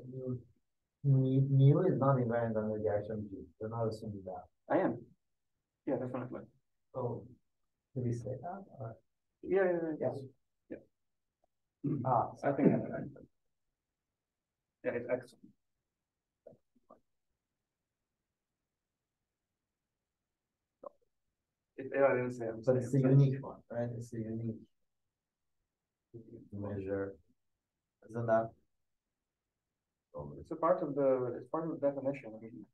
mu, is not invariant under the action G, we're not assuming that. I am. Yeah, definitely. Oh, did we say that? or- Yeah, yeah, yeah, yes. Ah, I think. Yeah, it's excellent. It, yeah, I didn't say. I'm but it's a unique one, right? It's a unique measure. Isn't that? It's a part of the, it's part of the definition, I mean.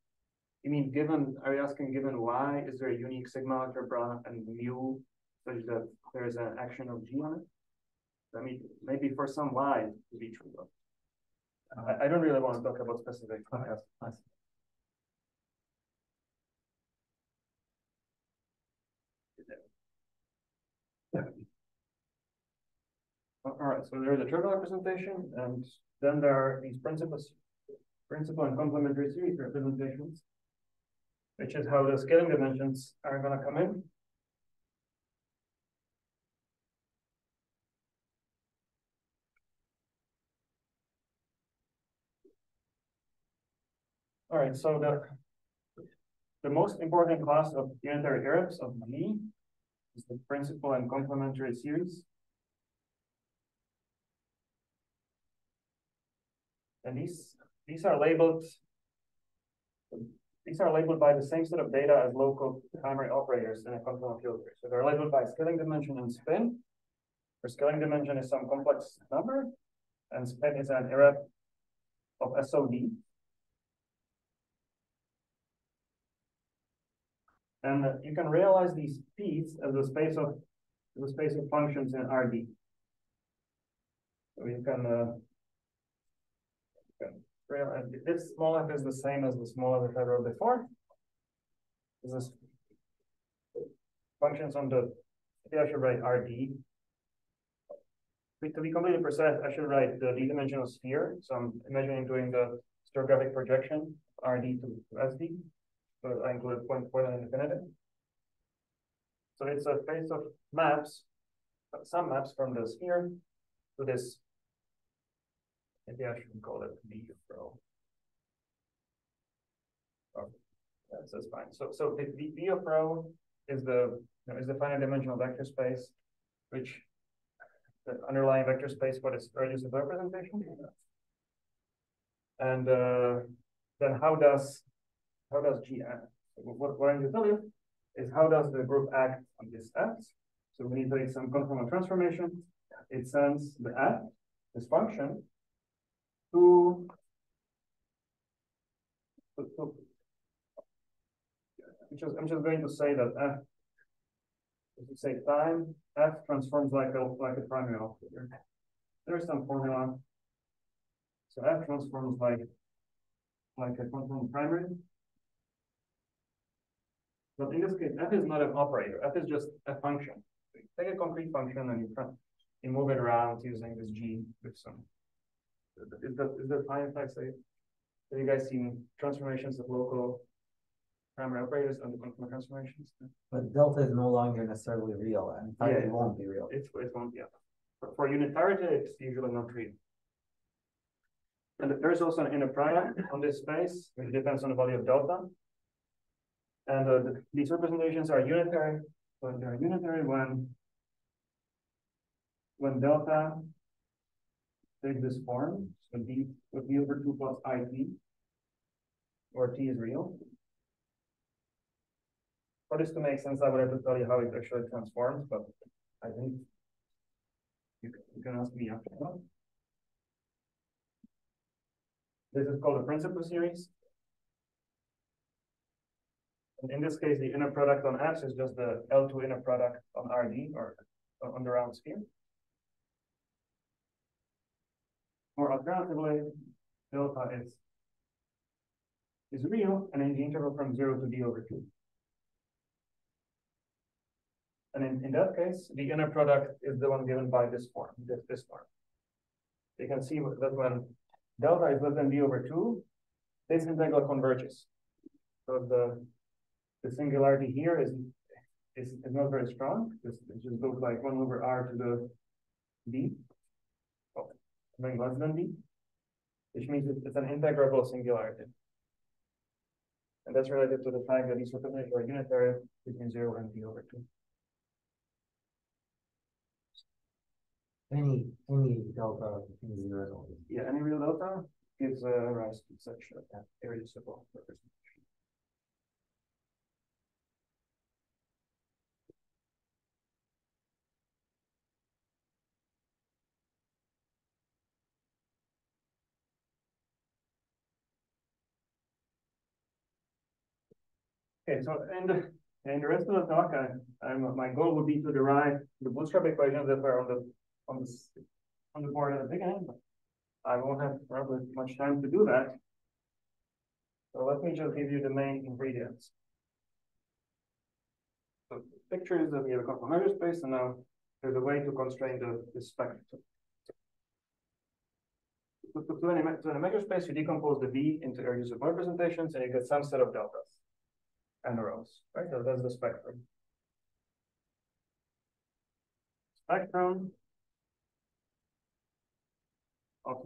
You mean, given, are you asking, given Y, is there a unique sigma algebra and mu such that there is an action of G on it? I mean, maybe for some Y to be true, but. I, I don't really want to talk about specific. Okay, I see. All right, so there's a trivial representation, and then there are these principles, principal and complementary series representations. Which is how the scaling dimensions are gonna come in. All right, so the the most important class of unitary irreps of G is the principal and complementary series. And these, these are labeled. These are labeled by the same set of data as local primary operators in a conformal field theory. So they're labeled by scaling dimension and spin. Where scaling dimension is some complex number, and spin is an irrep of SOD. And you can realize these P's as a space of, a space of functions in RD. So you can, uh, can real, this small f is the same as the small f wrote before. This is functions on the, I think I should write RD. To be completely precise, I should write the d-dimensional sphere, so I'm imagining doing the stereographic projection, RD to SD. So I include point and infinity. So it's a space of maps, some maps from the sphere to this. Maybe I should call it V rho. Oh, that's, that's fine. So, so the V, V of rho is the, you know, is the finite dimensional vector space, which the underlying vector space, what is earliest of representation. And uh, then how does how does G act? What, what I'm going to tell you is how does the group act on this F? So we need to make some conformal transformation. It sends the F, this function, I'm just, I'm just going to say that F, if you say time, F transforms like a like a primary operator. There's some formula. So F transforms like like a conformal primary. But in this case, f is not an operator. f is just a function. So you take a concrete function and you, you move it around using this g with some. Is that is that fine if I say? Have you guys seen transformations of local primary operators and the conformal transformations? But delta is no longer necessarily real, and Yeah. it won't be real. It's it won't be. For, for unitarity, it's usually not real. And there's also an inner product on this space, which depends on the value of delta. And uh, the- these representations are unitary, but they're unitary when when delta takes this form, so d would be over two plus it, or t is real. For this to make sense, I would have to tell you how it actually transforms, but I think you can, you can ask me after that. This is called a principal series. And in this case, the inner product on X is just the L2 inner product on RD or on the round sphere. Or alternatively, delta is is real and in the interval from zero to d over two. And in, in that case, the inner product is the one given by this form, this, this form. You can see that when delta is less than d over two, this integral converges. So the the singularity here is is, is not very strong. This it just goes like one over r to the d, something less than d, which means it's an integrable singularity. And that's related to the fact that these representations are unitary between zero and d over two. Any, any delta between zero and. Yeah, any real delta gives uh, rise to such uh, irreducible representation. Okay, so and the, in the rest of the talk, I, I'm, my goal would be to derive the bootstrap equations that were on the, on this, on the board at the beginning, but I won't have probably much time to do that. So let me just give you the main ingredients. So the picture is that we have a measure space, and now there's a way to constrain the, the spectrum. To, to, to, any, to any measure space, you decompose the V into irreducible representations, and you get some set of deltas and rows, right? So that's the spectrum. Spectrum of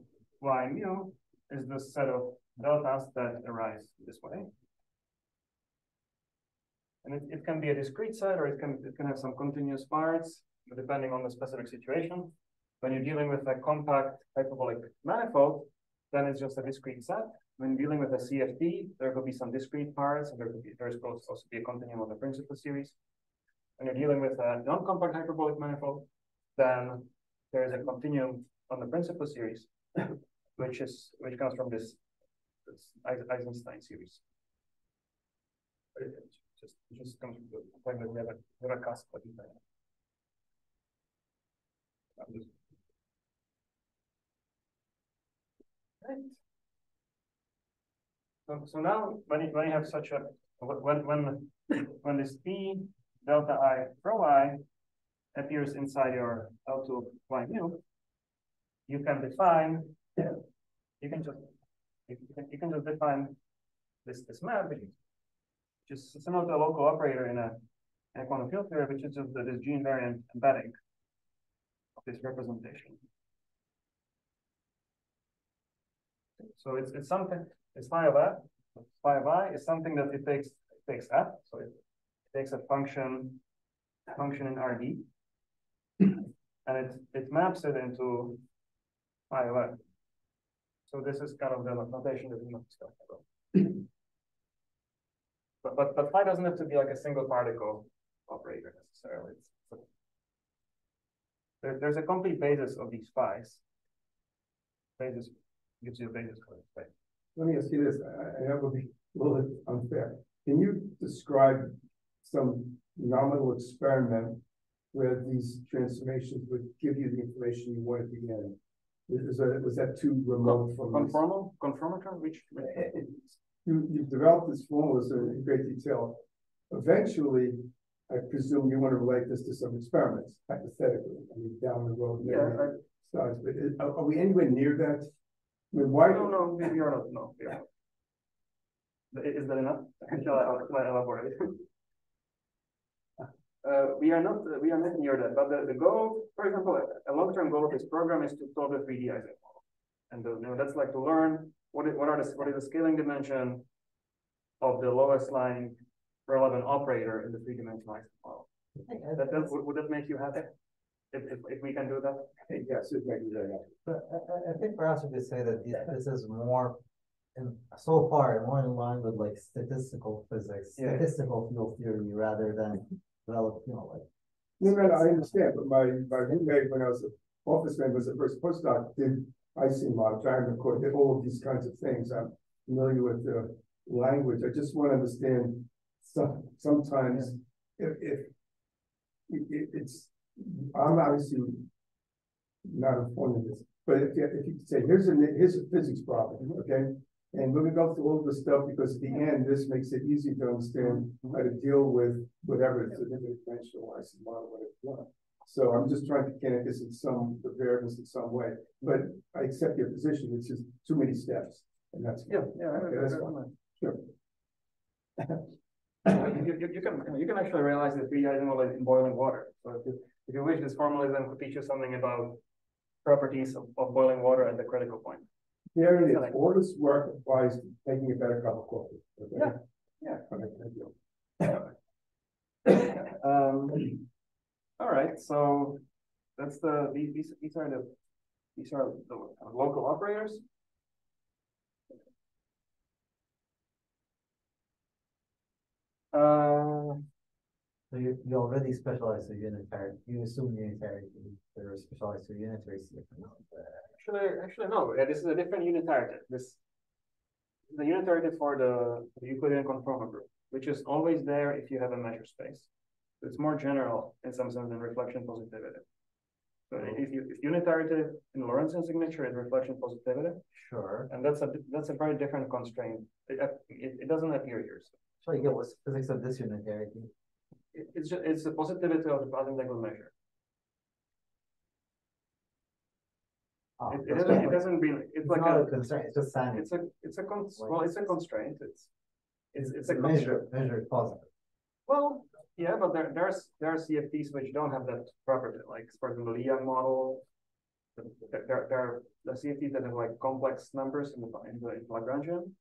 y mu is the set of deltas that arise this way. And it, it can be a discrete set or it can it can have some continuous parts, depending on the specific situation. When you're dealing with a compact hyperbolic manifold, then it's just a discrete set. When dealing with a CFT, there could be some discrete parts, and there could be there's supposed to also be a continuum of the principal series. When you're dealing with a non-compact hyperbolic manifold, then there is a continuum on the principal series, which is which comes from this, this Eisenstein series. It just just comes from the fact that we have a we have a cusp of Right. So, so now, when you, when you have such a, when, when, when this P delta I rho I appears inside your L two Y mu, you can define, you can just, you can, you can just define this, this map, which is just similar to a local operator in a, in a quantum field theory, which is just the- this G invariant embedding of this representation. So it's, it's something, it's phi of f, phi of i is something that it takes, it takes f, so it takes a function, function in RD. And it, it maps it into phi of f. So this is kind of the notation that we must discuss. But, but, but phi doesn't have to be like a single particle operator necessarily. It's- There, there's a complete basis of these phi's. Basis gives you a basis for it, right? Let me ask you this, know it will be a little bit unfair. Can you describe some nominal experiment where these transformations would give you the information you want at the end? Is that, was that too remote from? this? Conformal, conformator, which, which- eh, eh, You, you've developed this formulas in great detail. Eventually, I presume you want to relate this to some experiments hypothetically, I mean, down the road. yeah, Starts, but are we anywhere near that? I mean, why? no, no, we we are not, no, we are not. Is that enough? Shall I, shall I elaborate? Uh, we are not, we are not near that, but the, the goal, for example, a, a long-term goal of this program is to solve the three D Ising model. And the, you know, that's like to learn what is, what are the, what is the scaling dimension of the lowest lying relevant operator in the three-dimensional Ising model. That, that, would, would that make you happy? If, if, if we can do that? Yes, it makes me very happy. But I, I, I think perhaps we could say that the- this is more, in, so far, more in line with like statistical physics, Yeah. statistical field theory rather than, well, you know, like. No, no, no, I understand, but my, my roommate, when I was an office man, was the first postdoc, did i Ising model, diamond record, did all of these kinds of things. I'm familiar with the language. I just want to understand some, sometimes if, if it, it- it's, I'm obviously not in this, but if you, if you could say, here's a, here's a physics problem, okay? And we're gonna go through all the stuff because at the end, this makes it easy to understand how to deal with whatever it's a different dimensional Ising model, whatever you want. So I'm just trying to connect this in some, the variables in some way, but I accept your position, it's just too many steps, and that's. Yeah, yeah. Okay, that's fine. Sure. You, you, you can, you can actually realize that the three Ising in boiling water. So if you, if you wish, this formalism could teach you something about properties of, of boiling water at the critical point. There it is, all this work applies to making a better cup of coffee. okay? Yeah, yeah. Okay, thank you. Um, all right, so that's the, these, these, these are the, these are the local operators. Uh, So you, you already specialize to unitary, you assume the unitary, you're specialized to unitary. Actually, actually, no, uh, this is a different unitarity. This the unitarity for the the Euclidean conformal group, which is always there if you have a measure space. It's more general in some sense than reflection positivity. So if you if unitarity in Lorentzian signature is reflection positivity, Sure, and that's a that's a very different constraint. It, it, it doesn't appear here. So so you get what's the physics of this unitarity? it, it's just it's the positivity of the Path-integral measure. Ah, It, it hasn't it hasn't been it's It's like not a a constraint, it's just sanity. It's a, it's a well, it's a constraint, it's, it's, it's a measure, measure positive. Well, yeah, but there, there's, there are CFTs which don't have that property, like for example, the Lee-Yang model. There, there, are the CFTs that have like complex numbers in the, in the Lagrangian.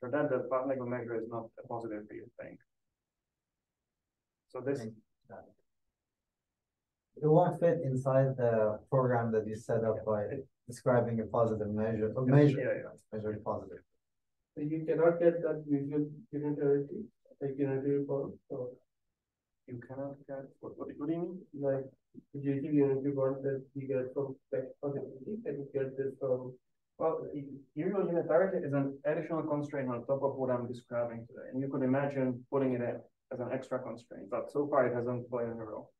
For that, the Path-integral measure is not a positive field thing. So this, It won't fit inside the program that you set up by describing a positive measure, a measure, yeah, yeah. measure positive. So you cannot get that visual unitarity, like unitary bond, so You cannot get, what, what, what do you mean? like the JT unitary bond that you get from spec positivity, and you get this from. Well, usual unitarity is an additional constraint on top of what I'm describing today, and you could imagine putting it in as an extra constraint, but so far it hasn't played a role.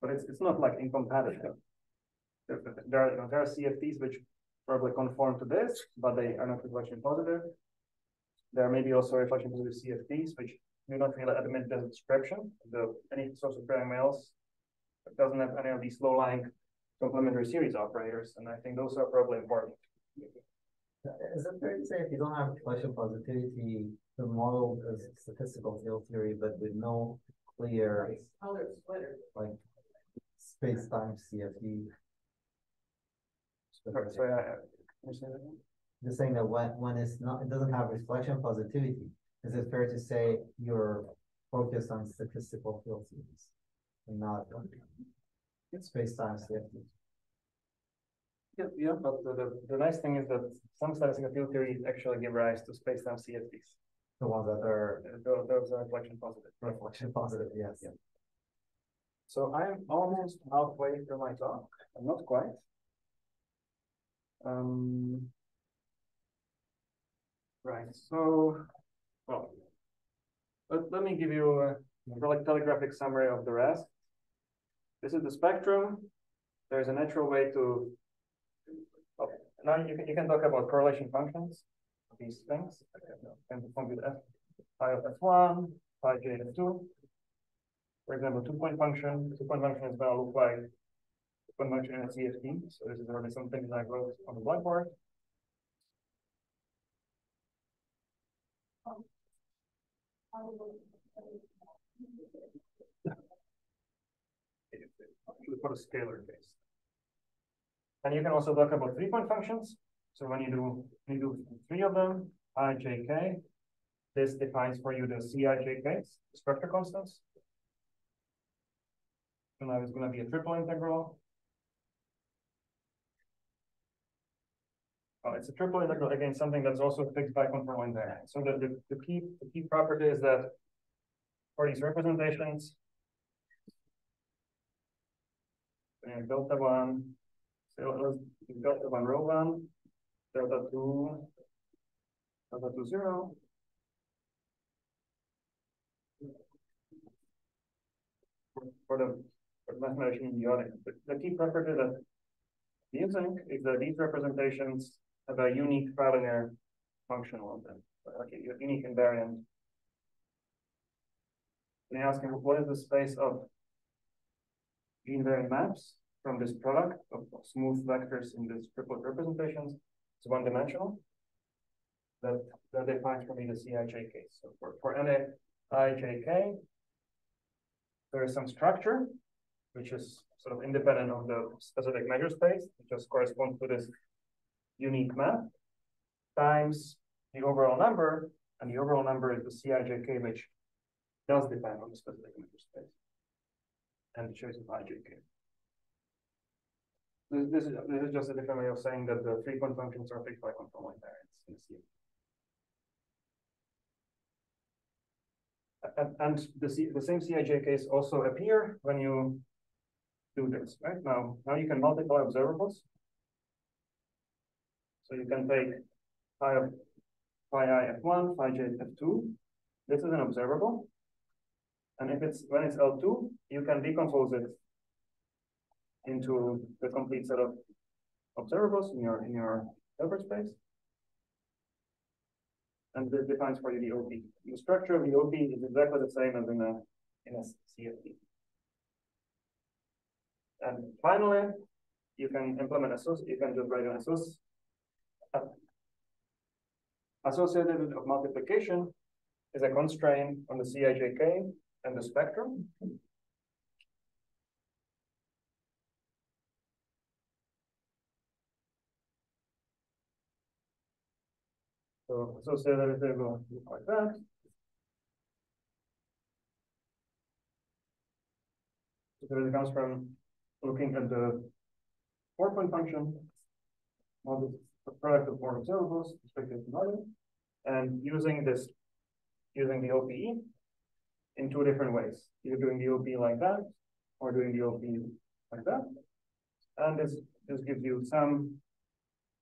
But it's, it's not like incompatible. There, there are, there are CFTs which probably conform to this, but they are not reflection positive. there may be also reflection positive CFTs, which do not really admit the description, the, any source of bearing males. Doesn't have any of these low-lying complementary series operators, and I think those are probably important. Is it fair to say if you don't have reflection positivity, the model is statistical field theory, but with no clear, like, space-time CFT? Sorry, sorry, I- I- can say that again? Just saying that when, when it's not, it doesn't have reflection positivity, is it fair to say you're focused on statistical field theories? And not space-time CFT? Yeah, yeah, but the, the, the nice thing is that some statistical field theories actually give rise to space-time CFTs. The ones that are Those, are reflection positive. reflection positive, yes. So I'm almost halfway through my talk, I'm not quite. Um. Right, so, well. Let, let me give you a like telegraphic summary of the rest. This is the spectrum. There's a natural way to. Oh, now you can, you can talk about correlation functions, these things. Perform with f, phi of f one, phi j of two. For example, two-point function, two-point function is gonna look like two-point function in a CFT, so this is already something that I wrote on the blackboard. For a scalar case. And you can also talk about three-point functions. So when you do, when you do three of them, i, j, k, this defines for you the Cij structure constants. So now it's gonna be a triple integral. Oh, it's a triple integral, again, something that's also fixed by control invariant. So the, the, the key, the key property is that for these representations, and delta one, so delta one rho one, delta two, delta two zero. For the for the mathematician in the audience, the, the key property that using is that these representations have a unique bilinear functional on them, like a unique invariant. And I ask him, what is the space of invariant maps from this product of of smooth vectors in these triplet representations? It's one dimensional. That, that defines for me the CIJK. So for, for any ijk, there is some structure, which is sort of independent of the specific measure space, it just corresponds to this unique map times the overall number, and the overall number is the Cijk, which does depend on the specific measure space. And the choice of ijk. This, this is, this is just a different way of saying that the three-point functions are fixed by control invariants in. And, and the C, the same Cij case also appear when you do this, right? Now, now you can multiply observables. So you can take phi of phi i f1, phi j f2. This is an observable. And if it's when it's L2, you can decompose it into the complete set of observables in your in your Hilbert space. And this defines for you the OP. The structure of the OP is exactly the same as in a in a CFT. And finally, you can implement associate, you can just write an associate. Associated of multiplication is a constraint on the Cijk and the spectrum. So associated they will look like that. So it comes from looking at the four-point function, well, the product of four observables, expected value, and using this, using the OPE in two different ways, either doing the OP like that, or doing the OP like that. And this, this gives you some,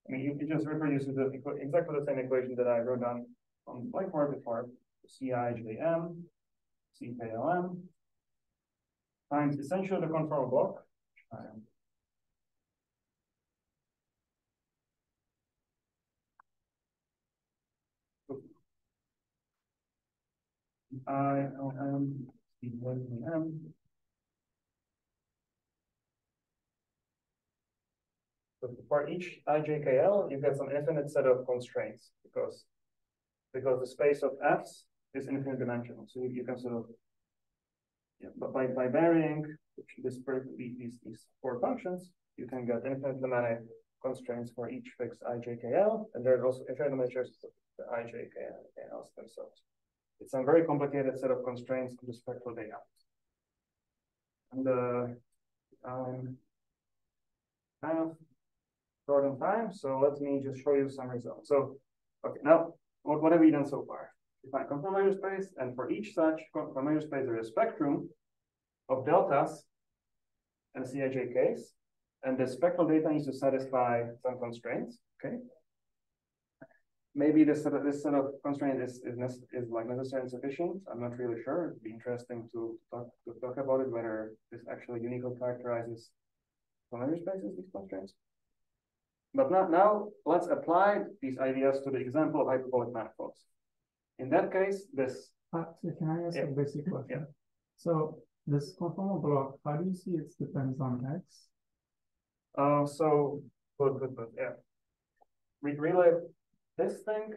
I mean, you, just reproduces the, exactly the same equation that I wrote down on Blackboard before, CIJM, CKLM, times essentially the control block. um, I, L, M, C, one, M. So for each IJKL, you get some infinite set of constraints because, because the space of Fs is infinite dimensional. So you, you can sort of, yeah, but by, by varying this, these, these, four functions, you can get infinite many constraints for each fixed IJKL, and there are also infinite measures of the IJKLs themselves. It's a very complicated set of constraints to the spectral data. And uh, um, of short on time, so let me just show you some results. So, okay, now what, what have we done so far? We find conformal measure space, and for each such conformal measure space, there is a spectrum of deltas and CIJKs, and the spectral data needs to satisfy some constraints. Okay. Maybe this sort of this sort of constraint is is, is like necessary and sufficient. I'm not really sure. It'd be interesting to talk to talk about it whether this actually uniquely characterizes measure spaces these constraints. But now, now let's apply these ideas to the example of hyperbolic manifolds. In that case, this. So uh, can I ask yeah. a basic question? Yeah. So this conformal block, how do you see it depends on x? Uh, so, good, good, good. Yeah. We realize this thing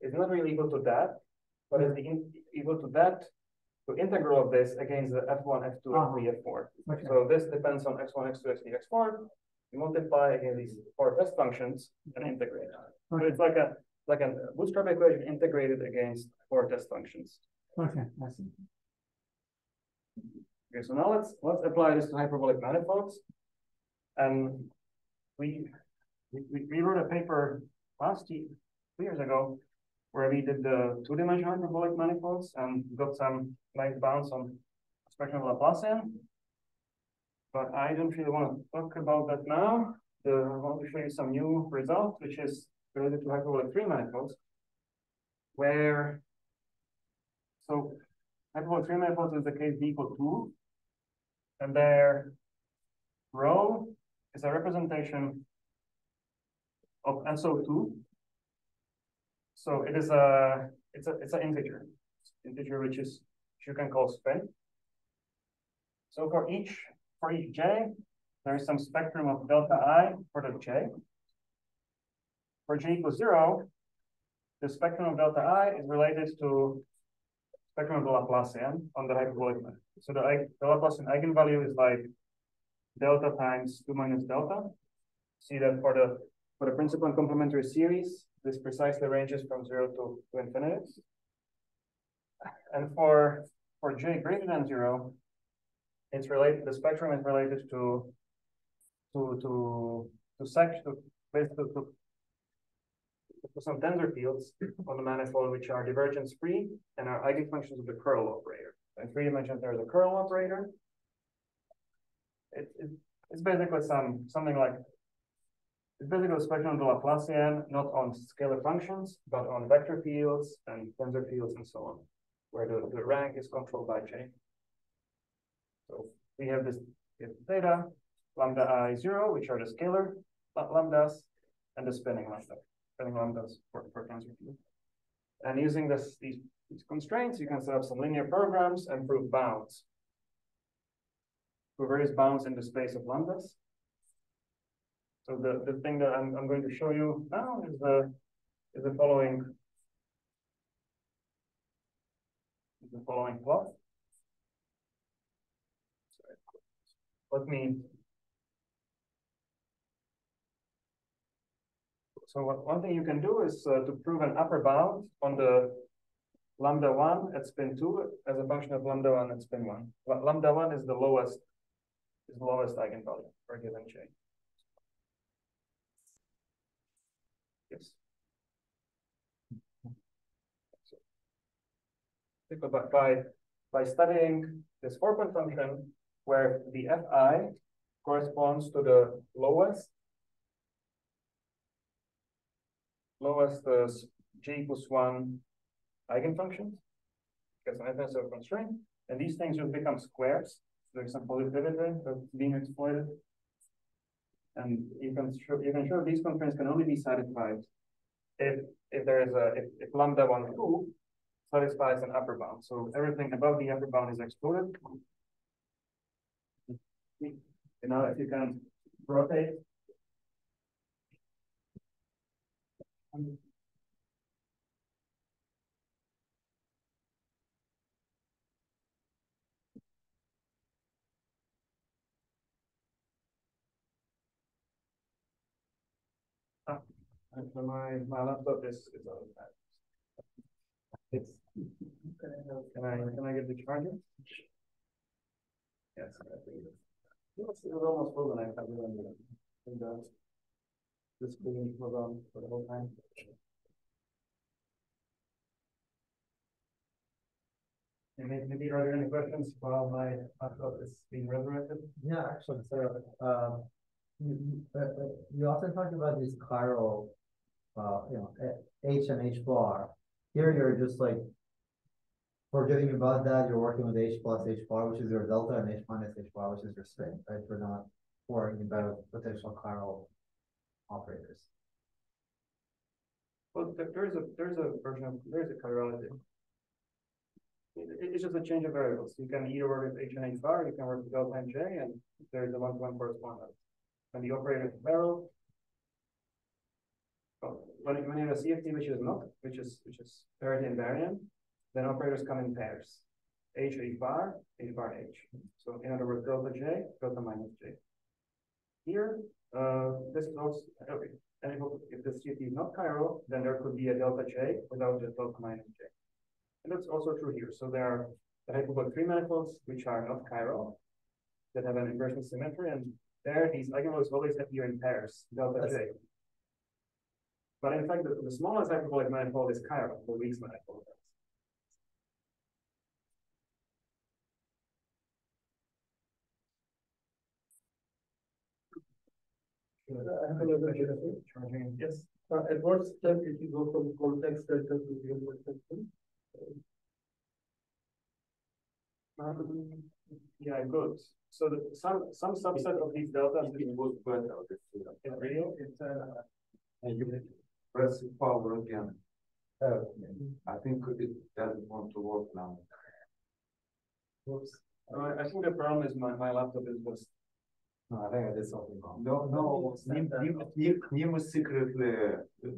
is not really equal to that, but is equal to that, to integral of this against the f1, f2, uh -huh. f3, f4. Okay. So this depends on x1, x2, x3, x4. You multiply against these four test functions and integrate. So okay, it's like a, like a bootstrap equation integrated against four test functions. okay, I see. Okay, so now let's, let's apply this to hyperbolic manifolds. And we, we, we- wrote a paper last year, two years ago, where we did the two-dimensional hyperbolic manifolds and got some nice bounds on spectrum of Laplacian. But I don't really want to talk about that now. The, I want to show you some new results, which is related to hyperbolic three manifolds. Where, so hyperbolic three manifolds is the case d equal two. And there, rho is a representation of SO2. So it is a, it's a, it's an integer, integer which is, which you can call spin. So for each, for each j, there is some spectrum of delta i for the j. For j equals zero, the spectrum of delta i is related to spectrum of the Laplacian on the hyperbolic. So the, the Laplacian eigenvalue is like delta times two minus delta. See that for the for the principal and complementary series, this precisely ranges from zero to, to infinity. And for for j greater than zero, it's related. The spectrum is related to to to to sec to basically to, to some tensor fields on the manifold which are divergence free and are eigenfunctions of the curl operator. In three dimensions, there's a curl operator. It, it, it's basically some something like it's basically a spectrum of the Laplacian, not on scalar functions, but on vector fields and tensor fields and so on, where the, the rank is controlled by J. So we have this theta, lambda i zero, which are the scalar la- lambdas, and the spinning lambda, spinning lambdas for, for tensor field. And using this, these, these constraints, you can set up some linear programs and prove bounds. For various bounds in the space of lambdas. So the, the thing that I'm, I'm going to show you now is the, is the following. is the following plot. Let me. So one thing you can do is uh, to prove an upper bound on the lambda one at spin two as a function of lambda one at spin one. La- Lambda one is the lowest, is the lowest eigenvalue for a given chain. Yes. So, by, by, by studying this four-point function where the fi corresponds to the lowest lowest uh, j equals one eigenfunction because an of constraint, and these things will become squares. There's some positivity that's being exploited. And you can show, you can show these constraints can only be satisfied if, if there is a, if, if lambda one two satisfies an upper bound. So everything above the upper bound is excluded. And now if you can rotate. Ah, my, my laptop is, is of that. It's, Can I, can I get the charger? Yes. I think. It was, it was almost full and I have it on the, in the. The screen was on for the whole time. And maybe, maybe are there any questions while my laptop is being resurrected? yeah, actually, so, um, you, uh, uh, you often talk about these chiral, uh, you know, uh, H and H bar. Here you're just like forgetting about that, you're working with H plus H bar, which is your delta, and H minus H bar, which is your string, right? We're not worrying about potential chiral operators. Well, there's a, there's a version of, there's a chirality. It, it- it's just a change of variables. You can either work with H and H bar, you can work with delta and J, and there's a one-to-one correspondence. And the operator is barrel. When, when you have a CFT which is not, which is, which is parity invariant, then operators come in pairs. H, H bar, H bar, H. So in other words, delta J, delta minus J. Here, uh, this is also, okay, and if, the CFT is not chiral, then there could be a delta J without the delta minus J. And that's also true here. So there are the hyperbolic three manifolds, which are not chiral, that have an inversion symmetry, and there these eigenvalues always appear in pairs, delta J. But in fact, the, the smallest hyperbolic manifold is chiral, the Weeks manifold. I have another question. Charging, yes. Uh, at what step did you go from context delta to real world system? Um, yeah, good. So the, some, some subset of these deltas is real, it's, uh, And you press power again. Oh, I think it doesn't want to work now. whoops, Uh, I think the problem is my, my laptop is just, no, I think I did something wrong. No, no, Nim, Nim, Nim, Nim secretly uh,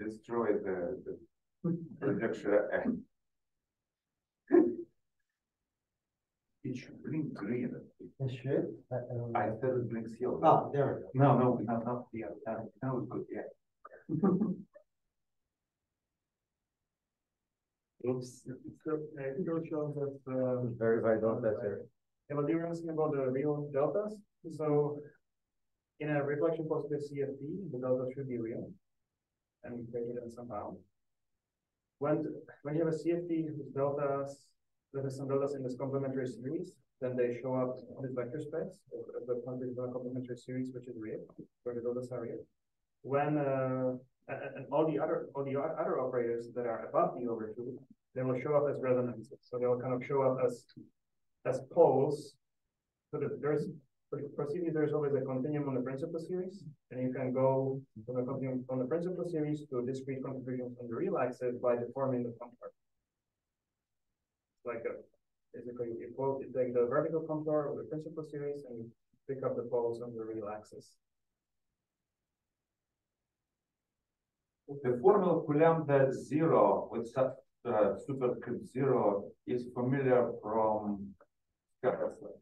destroyed the, the projector and. It should blink green. It should, I, I. I said it blinks yellow. Ah, there we go. No, no, no, not yet. Now now it's good, yeah. Oops, so, uh, it will show that, uh, very, very don't that here. But you were asking about the real deltas, so in a reflection positive CFT, the delta should be real. And we create them somehow. When, when you have a CFT whose deltas, that has some deltas in this complementary series, then they show up on this vector space, the is complementary series, which is real, where the deltas are real. When, uh, and- and all the other, all the other operators that are above the over two, they will show up as resonances, so they will kind of show up as as poles. So that there's, for CFT, there's always a continuum on the principal series, and you can go from the continuum from the principal series to discrete contributions on the real axis by deforming the contour. Like a, basically, you you take the vertical contour of the principal series and you pick up the poles on the real axis. The formula for lambda zero with sub, uh, superscript zero is familiar from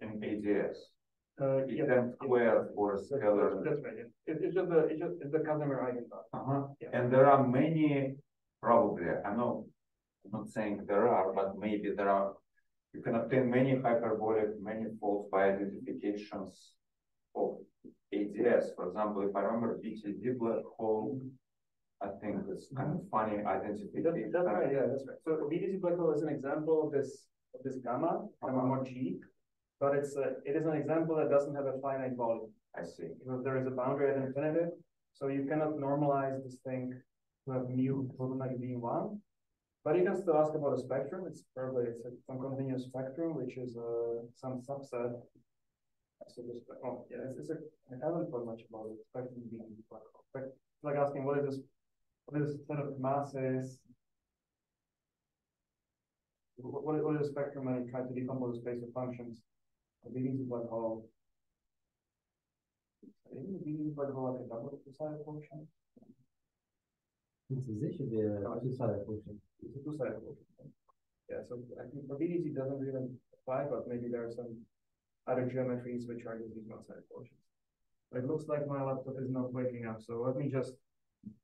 in ADS. Uh, It's yeah, m squared for that's, scalar. that's right, yeah. It, it's just the, it's just, it's the Casimir eigenvalue. Uh-huh, Yeah. and there are many, probably, I know, I'm not saying there are, but maybe there are. You can obtain many hyperbolic manifolds by identifications of ADS, for example, if I remember BTZ black hole. I think it's kind of funny That, identification. that's right, yeah, that's right. So BTZ black hole is an example of this, of this gamma, gamma mod G. But it's a, it is an example that doesn't have a finite volume, I see. because there is a boundary at infinity. So you cannot normalize this thing to have mu automatically being one. But you can still ask about a spectrum, it's probably, it's a, some continuous spectrum, which is uh some subset. So this, oh, yeah, it's, it's a, I haven't thought much about it, spectrum being black hole, but it's like asking what is this, what is set of masses what, what is- what is a spectrum and try to decompose a space of functions? I believe it's what called. I think it's believe what called like a double two-sided function. This is, this should be a two-sided function. It's a two-sided function. Yeah, so I think for BTZ it doesn't even apply, but maybe there are some other geometries which are these one-sided functions. But it looks like my laptop is not waking up, so let me just,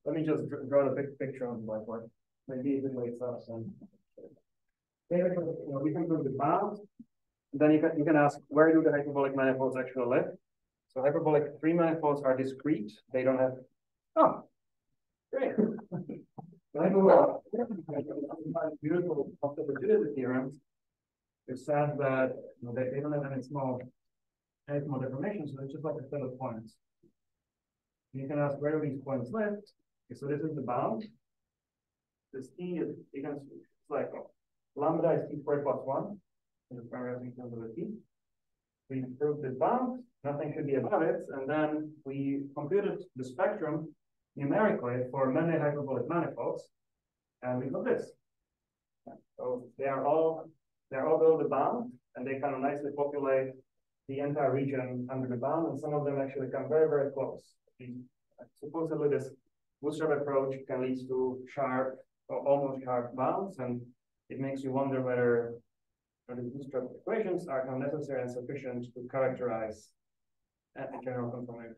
let me just draw the big picture on the whiteboard. Maybe it wakes up and. Maybe, you know, we can go to the bound. Then you can, you can ask, where do the hyperbolic manifolds actually live? So hyperbolic three manifolds are discrete, they don't have, oh. Great. Beautiful of the rigidity theorem. It says that, you know, they, they don't have any small, any small deformations, so it's just like a set of points. You can ask where do these points live? Okay, so this is the bound. This T is, you can, it's like lambda is T squared plus one. The the T. We proved this bound, nothing could be above it, and then we computed the spectrum numerically for many hyperbolic manifolds. And we got this. So they are all, they're all below the bound, and they kind of nicely populate the entire region under the bound, and some of them actually come very, very close. Supposedly, this bootstrap approach can lead to sharp or almost sharp bounds, and it makes you wonder whether the bootstrap equations are of necessary and sufficient to characterize a general conformation.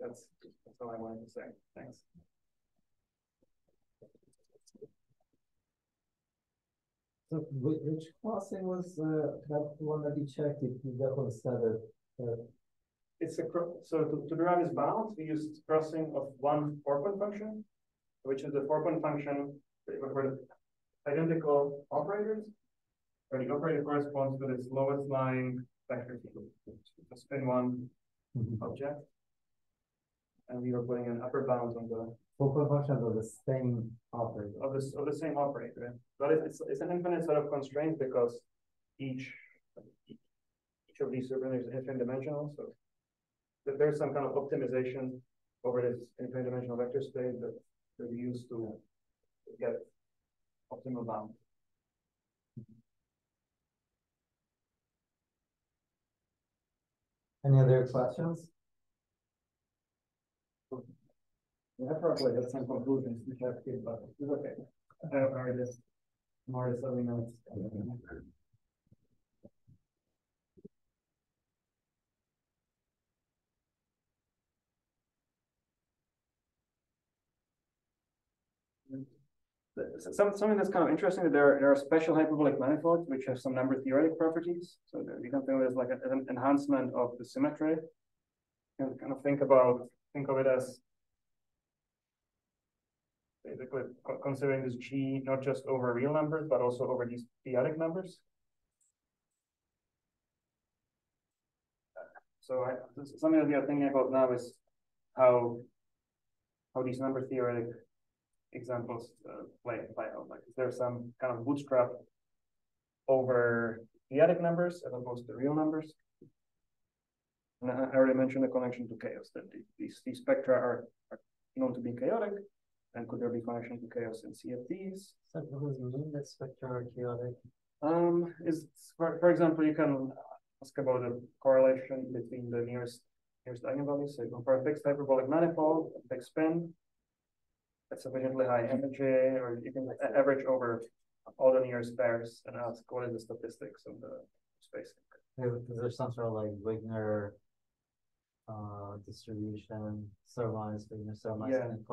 That's, that's all I wanted to say. Thanks. So which, which crossing was, uh, that one that you checked, you you definitely said it, uh, It's a, so to, to derive this bound, we use crossing of one four-point function, which is the four-point function for the identical operators. Where the operator corresponds to its lowest lying vector field, the spin one mm-hmm. object. And we are putting an upper bound on the, focal functions of the same operator. of this, of the same operator. But it's, it's- an infinite set of constraints because each, each of these subunits is infinite dimensional, so that there's some kind of optimization over this infinite dimensional vector space that, that we use to get optimal bound. Any other questions? I probably have some conclusions which I feel, but it's okay. I have already more than seven minutes. So- Some, something that's kind of interesting, that there are, there are special hyperbolic manifolds which have some number theoretic properties. So we can think of it as like an enhancement of the symmetry. You can kind of think about, think of it as basically considering this G not just over real numbers, but also over these p-adic numbers. So I, something that we are thinking about now is how, how these number theoretic examples uh, play, play out, like is there some kind of bootstrap over p-adic numbers as opposed to real numbers? And I already mentioned the connection to chaos, that these, these spectra are, are known to be chaotic, and could there be connection to chaos in CFTs? So what does mean that spectra are chaotic? Um, is, for, for example, you can ask about the correlation between the nearest, nearest eigenvalues, so you for a fixed hyperbolic manifold, fixed spin. Sufficiently high energy, or you can average over all the nearest pairs and ask what is the statistics of the space. Is there some sort of like Wigner uh, distribution, Service, Wigner, Service, Yeah. and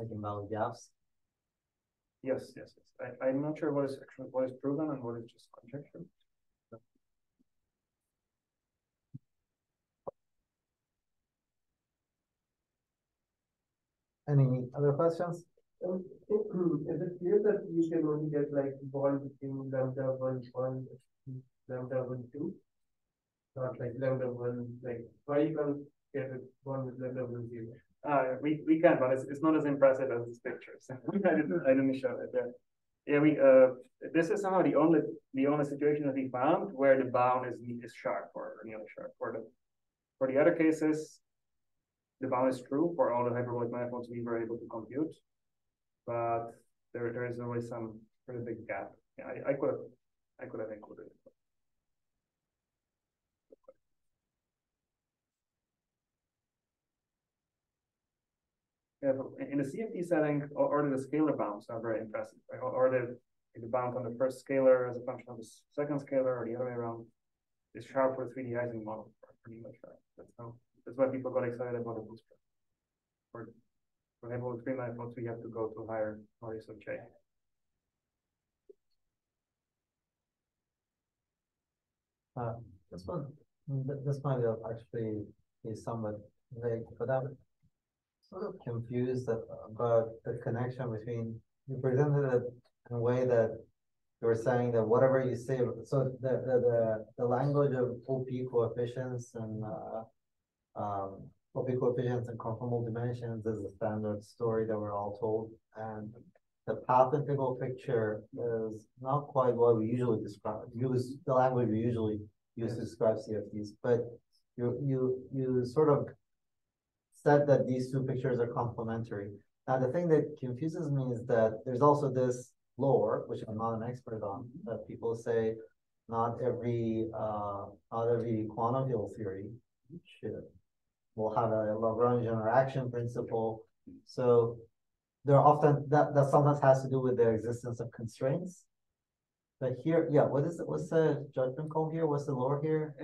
eigenvalue gaps? Yes, yes, yes. I, I'm not sure what is actually, what is proven and what is just conjecture. Any other questions? Um, Is it clear that you can only get like bond between lambda one, one, lambda one, two? Not like lambda one, like, why you can't get a bond with lambda one, zero? Uh, we, we can, but it's, it's not as impressive as these pictures. I didn't, I didn't show it there. Yeah, we, uh, this is somehow the only, the only situation that we found where the bound is, is sharp or nearly sharp. For the, for the other cases, the bound is true for all the hyperbolic manifolds we were able to compute. But there, there is always some pretty big gap Yeah, I, I could have, I could have included it. Yeah, in the CFT setting, or, the scalar bounds are very impressive, right? Or, the, the bound on the first scalar as a function of the second scalar, or the other way around. Is sharp for 3D Ising model, pretty much sharp. That's how, that's why people got excited about the bootstrap. For, for example, with three manifolds, we have to go to higher of J. Uh, this one, this might have actually be somewhat vague, but I'm sort of confused about the connection between, you presented it in a way that you were saying that whatever you say, so the, the, the, the language of OPE coefficients and, uh, um, OPE coefficients and conformal dimensions is a standard story that we're all told, and the path integral picture is not quite what we usually describe, use the language we usually use to describe CFTs, but you, you, you sort of said that these two pictures are complementary. Now, the thing that confuses me is that there's also this lore, which I'm not an expert on, that people say not every, uh, not every quantum field theory should will have a Lagrangian action principle. So there are often, that, that sometimes has to do with the existence of constraints. But here, yeah, what is, it? what's the judgment call here? What's the lore here?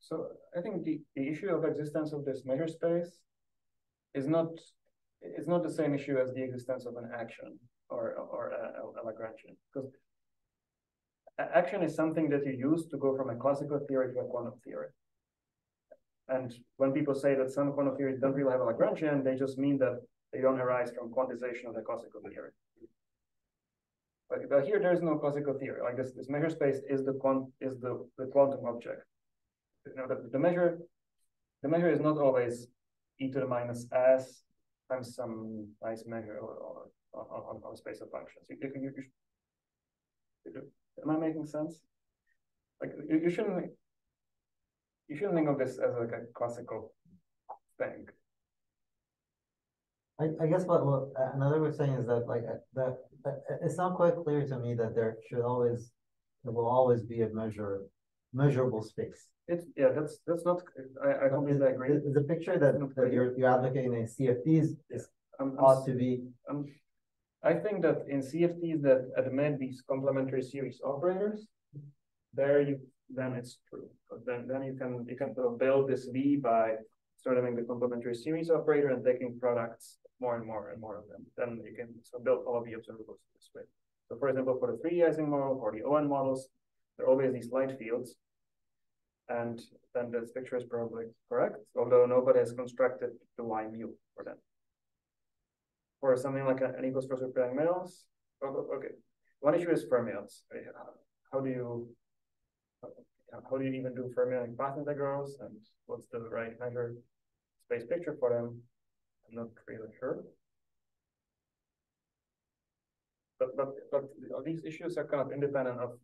So I think the, the issue of existence of this measure space is not, it's not the same issue as the existence of an action or, or a, a Lagrangian, because action is something that you use to go from a classical theory to a quantum theory. And when people say that some quantum theories don't really have a Lagrangian, they just mean that they don't arise from quantization of the classical theory. But, but here there is no classical theory, like this, this measure space is the quant, is the, the quantum object. You know, the, the measure, the measure is not always e to the minus s times some nice measure or, on, on, space of functions. You, you, you- am I making sense? Like, you, you shouldn't, you shouldn't think of this as like a classical thing. I, I guess what, what, another way of saying is that like, that, that, it's not quite clear to me that there should always, there will always be a measure, measurable space. It's, yeah, that's, that's not, I, I completely agree. The, the picture that, that you're, you're advocating in CFTs is I'm ought to be, Um, I think that in CFTs that admit these complementary series operators, there you, then it's true. But then, then you can, you can sort of build this V by starting the complementary series operator and taking products more and more and more of them. Then you can so build all of the observables this way. So for example, for the three Ising model or the O(N) models, there are always these light fields. And then this picture is probably correct, although nobody has constructed the Y mu for that for something like an equal structure pairing metals. Oh, oh, Okay, one issue is fermions. How do you how do you even do fermionic path integrals and what's the right measure space picture for them? I'm not really sure. But but but these issues are kind of independent of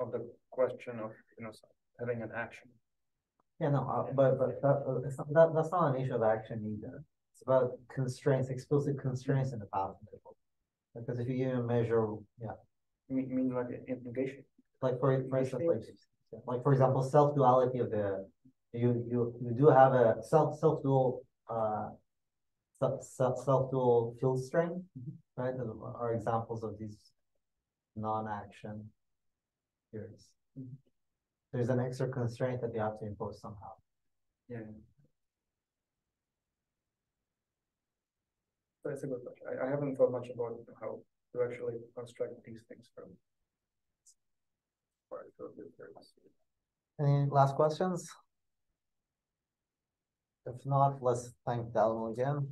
of the question of you know having an action. yeah, no, uh, but, but that, uh, that, that's not an issue of action either. It's about constraints, explicit constraints in the path integral. Because if you even measure, yeah, You mean, you mean like in negation? like for, for instance, like, like for example, self-duality of the, you, you, you do have a self, self-dual, uh, self, self, self-dual field strength, right, that are examples of these non-action theories. There's an extra constraint that you have to impose somehow. Yeah. That's a good question. I, I haven't thought much about how to actually construct these things from. Right, so if there's- Any last questions? If not, let's thank Dalimil again.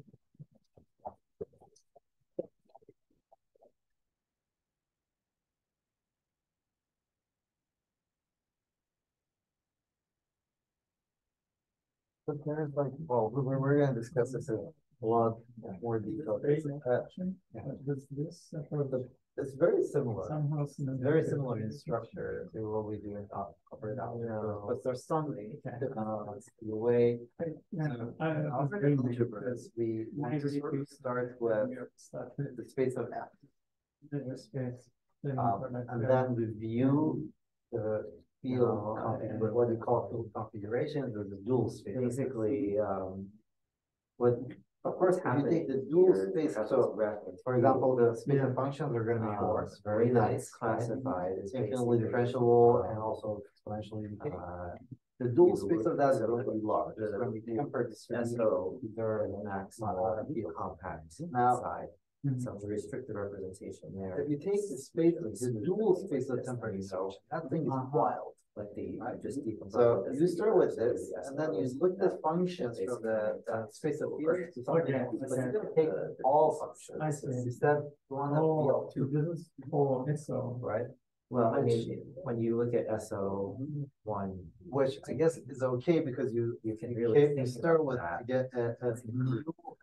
But there's like, well, we're, we're gonna discuss this in a lot more detail. Uh, yeah. This, this approach It's very similar. somehow. It's very similar in structure to what we do in op- corporate outreach, but there's some, uh, the way. Yeah, I- I uh, was very much Because we to sort of start with the space of F. Measure space. Then Um, like and the- then review the field, I- config- what you call field configurations or the dual space. Basically, um, what, Of course, if you take the dual space, so, for example, the space and functions are gonna be Uh, very nice. classified as Infinitely differentiable and also exponentially. Uh, The dual you space would- of that is so going to be large, it's gonna be tempered. SO, They're the max uh, compact Now- side, Mhm. some restricted representation there. If you take the space, the dual space of tempered so that thing is wild. Like the, I just decompose. So you start with this, the and then you look the functions from the, uh, space of field to something else, but you don't take all functions. I see. Instead, you want to Oh, two, is for SO. right? Well, I mean, when you look at SO one, Which I guess is okay because you, you can you really you think start about with, that. get a, a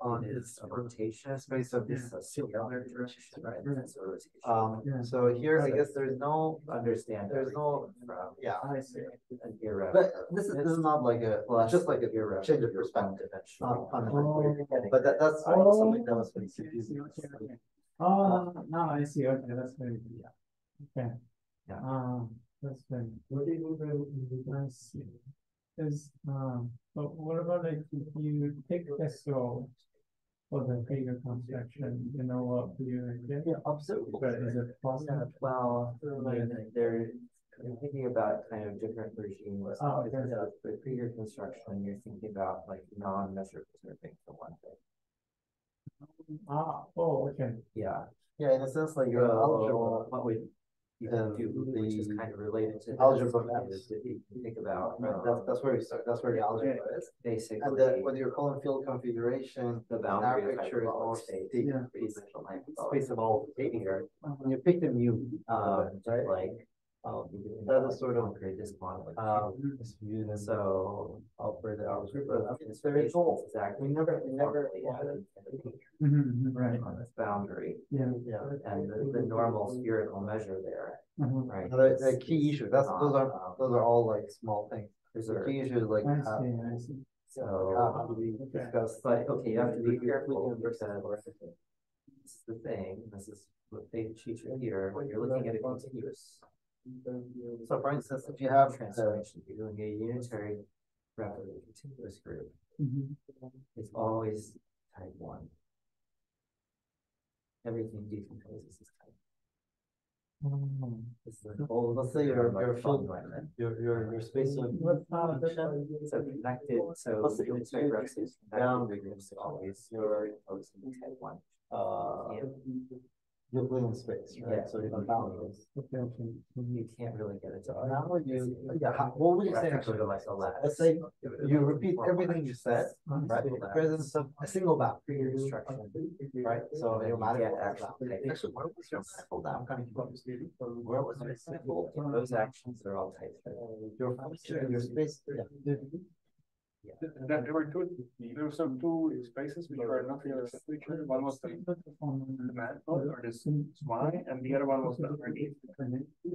on is a rotation. space of this. a singular rotation, right? Yeah. It's a rotation. Um, Yeah. so here, I guess there's no, Understand. there's no- From yeah, I see. an but this is, this is not like a, it's just like a irrev- change of your perspective. Not fundamental. Oh. But that, that's Oh, something that was I pretty see, I see, confusing. okay, okay. Oh, now I see, okay, that's very, yeah. Okay. Yeah. Um, that's very. What is I see. Is, um, but what about like if you take SO for the figure construction, you know what you? Yeah, absolutely. But is it possible? Well, like, they're, I'm thinking about kind of different regimes. Oh, okay. Because of the pre construction, you're thinking about like non-measure preserving for one thing. Ah, oh, okay. Yeah. Yeah, in a sense, like your algebra, So what we you can and do, which is the kind of related to. this, algebra is. If you think about, right, um, that's, that's where you start, that's where the algebra is. basically. And then when you're calling field configuration, The that boundary of picture is more hyperbolic space. the Yeah. three-dimensional hyperbolic space of all here. When you pick them, you, Um, right? like, um, you can That have, sort of, concrete disquantable. Um, this view then So. I'll further the algebra. interpretation There is no, is exactly we never, we never, formally Mhm, Right, On this boundary yeah. yeah. and the, the normal spherical measure there, mhm. right? The, is- the key is issue, that's, those are, not, those are all like small things. The preserved. key issue is like, I how, see, I see. So, how do we Okay. discuss? but, okay, you have to be We can- we careful can because understand. this is the thing, this is what they teach you here, when you're looking at a continuous So for instance, if you have, uh, transformation, you're doing a unitary rapidly continuous group, Mhm. it's always type one. Everything decomposes as type. This is the let's say your, like your field, environment. your, your, your space of. What's not a So connected, so Let's say unitary you- reps is down connected groups always, you're opposed to type one. Uh, Yeah. Euclidean space, Yeah. right? So you have boundaries. Okay, okay. Mm-hmm. You can't really get it to. Now you, yeah, how- what would you say? Actually? like the last. Let's say you repeat everything you said, right, in the presence of a single Construction. right? So your can't is actually Actually, where was your I'm kind of confused. Where was your manifold? Those actions are all type three. Your your space, yeah. There, there were two, there were some two spaces which were not really to each. One was the the manifold or this Y, and the other one was the underneath.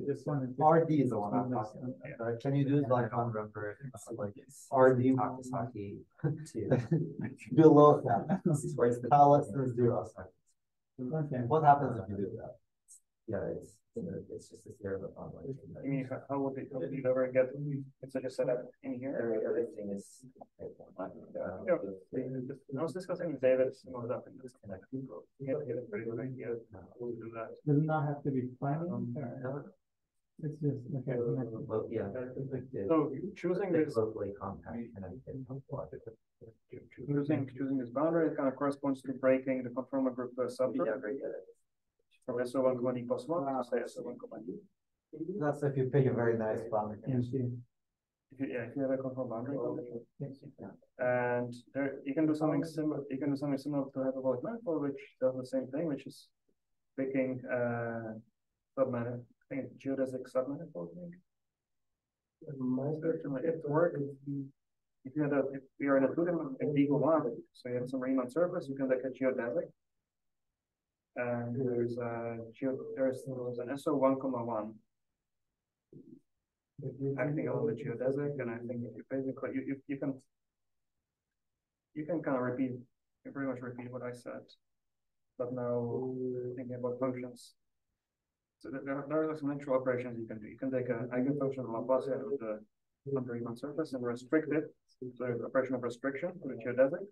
This one is. RD is the one I'm talking about, right? Can you do it like on remember, like RD Takesaki to. below that? Where it's the. How less than zero? Okay. What happens if you do that? Yeah, it's, it's just a zero on like. I mean, how- how would it, how would you ever get, it's just set up in here? Every, everything is. type one. Um, uh, Yeah. I was discussing with David, some of that, and just kind of, you get, get a pretty good idea of how to do that. Does it not have to be planning um, or? It's just, okay. connected. Well, yeah. connected, So choosing this, Locally compact connected. Mm-hmm. choosing, choosing this boundary kind of corresponds to breaking the conformal group to a subgroup. Yeah, very good. From S O one comma D plus one, to say S O one comma That's if you pick a very nice boundary. Yeah, see. If you, yeah, if you have a conformal boundary. Yes. And there, you can do something similar, you can do something similar to hyperbolic manifold, which does the same thing, which is picking, uh, submanifold, I think it's geodesic submanifold, I think. It works. If you had a, if you're in a two dimensional, if one, so you have some Riemann surface, you can look at geodesic. And there's a there's, an SO one comma one. Acting on the geodesic, and I think you basically, you, you, you can. You can kind of repeat, you pretty much repeat what I said. But now thinking about functions. So there, there are- some natural operations you can do. You can take an eigenfunction of Laplacian with the under Riemann surface and restrict it to the operation of restriction with the geodesic.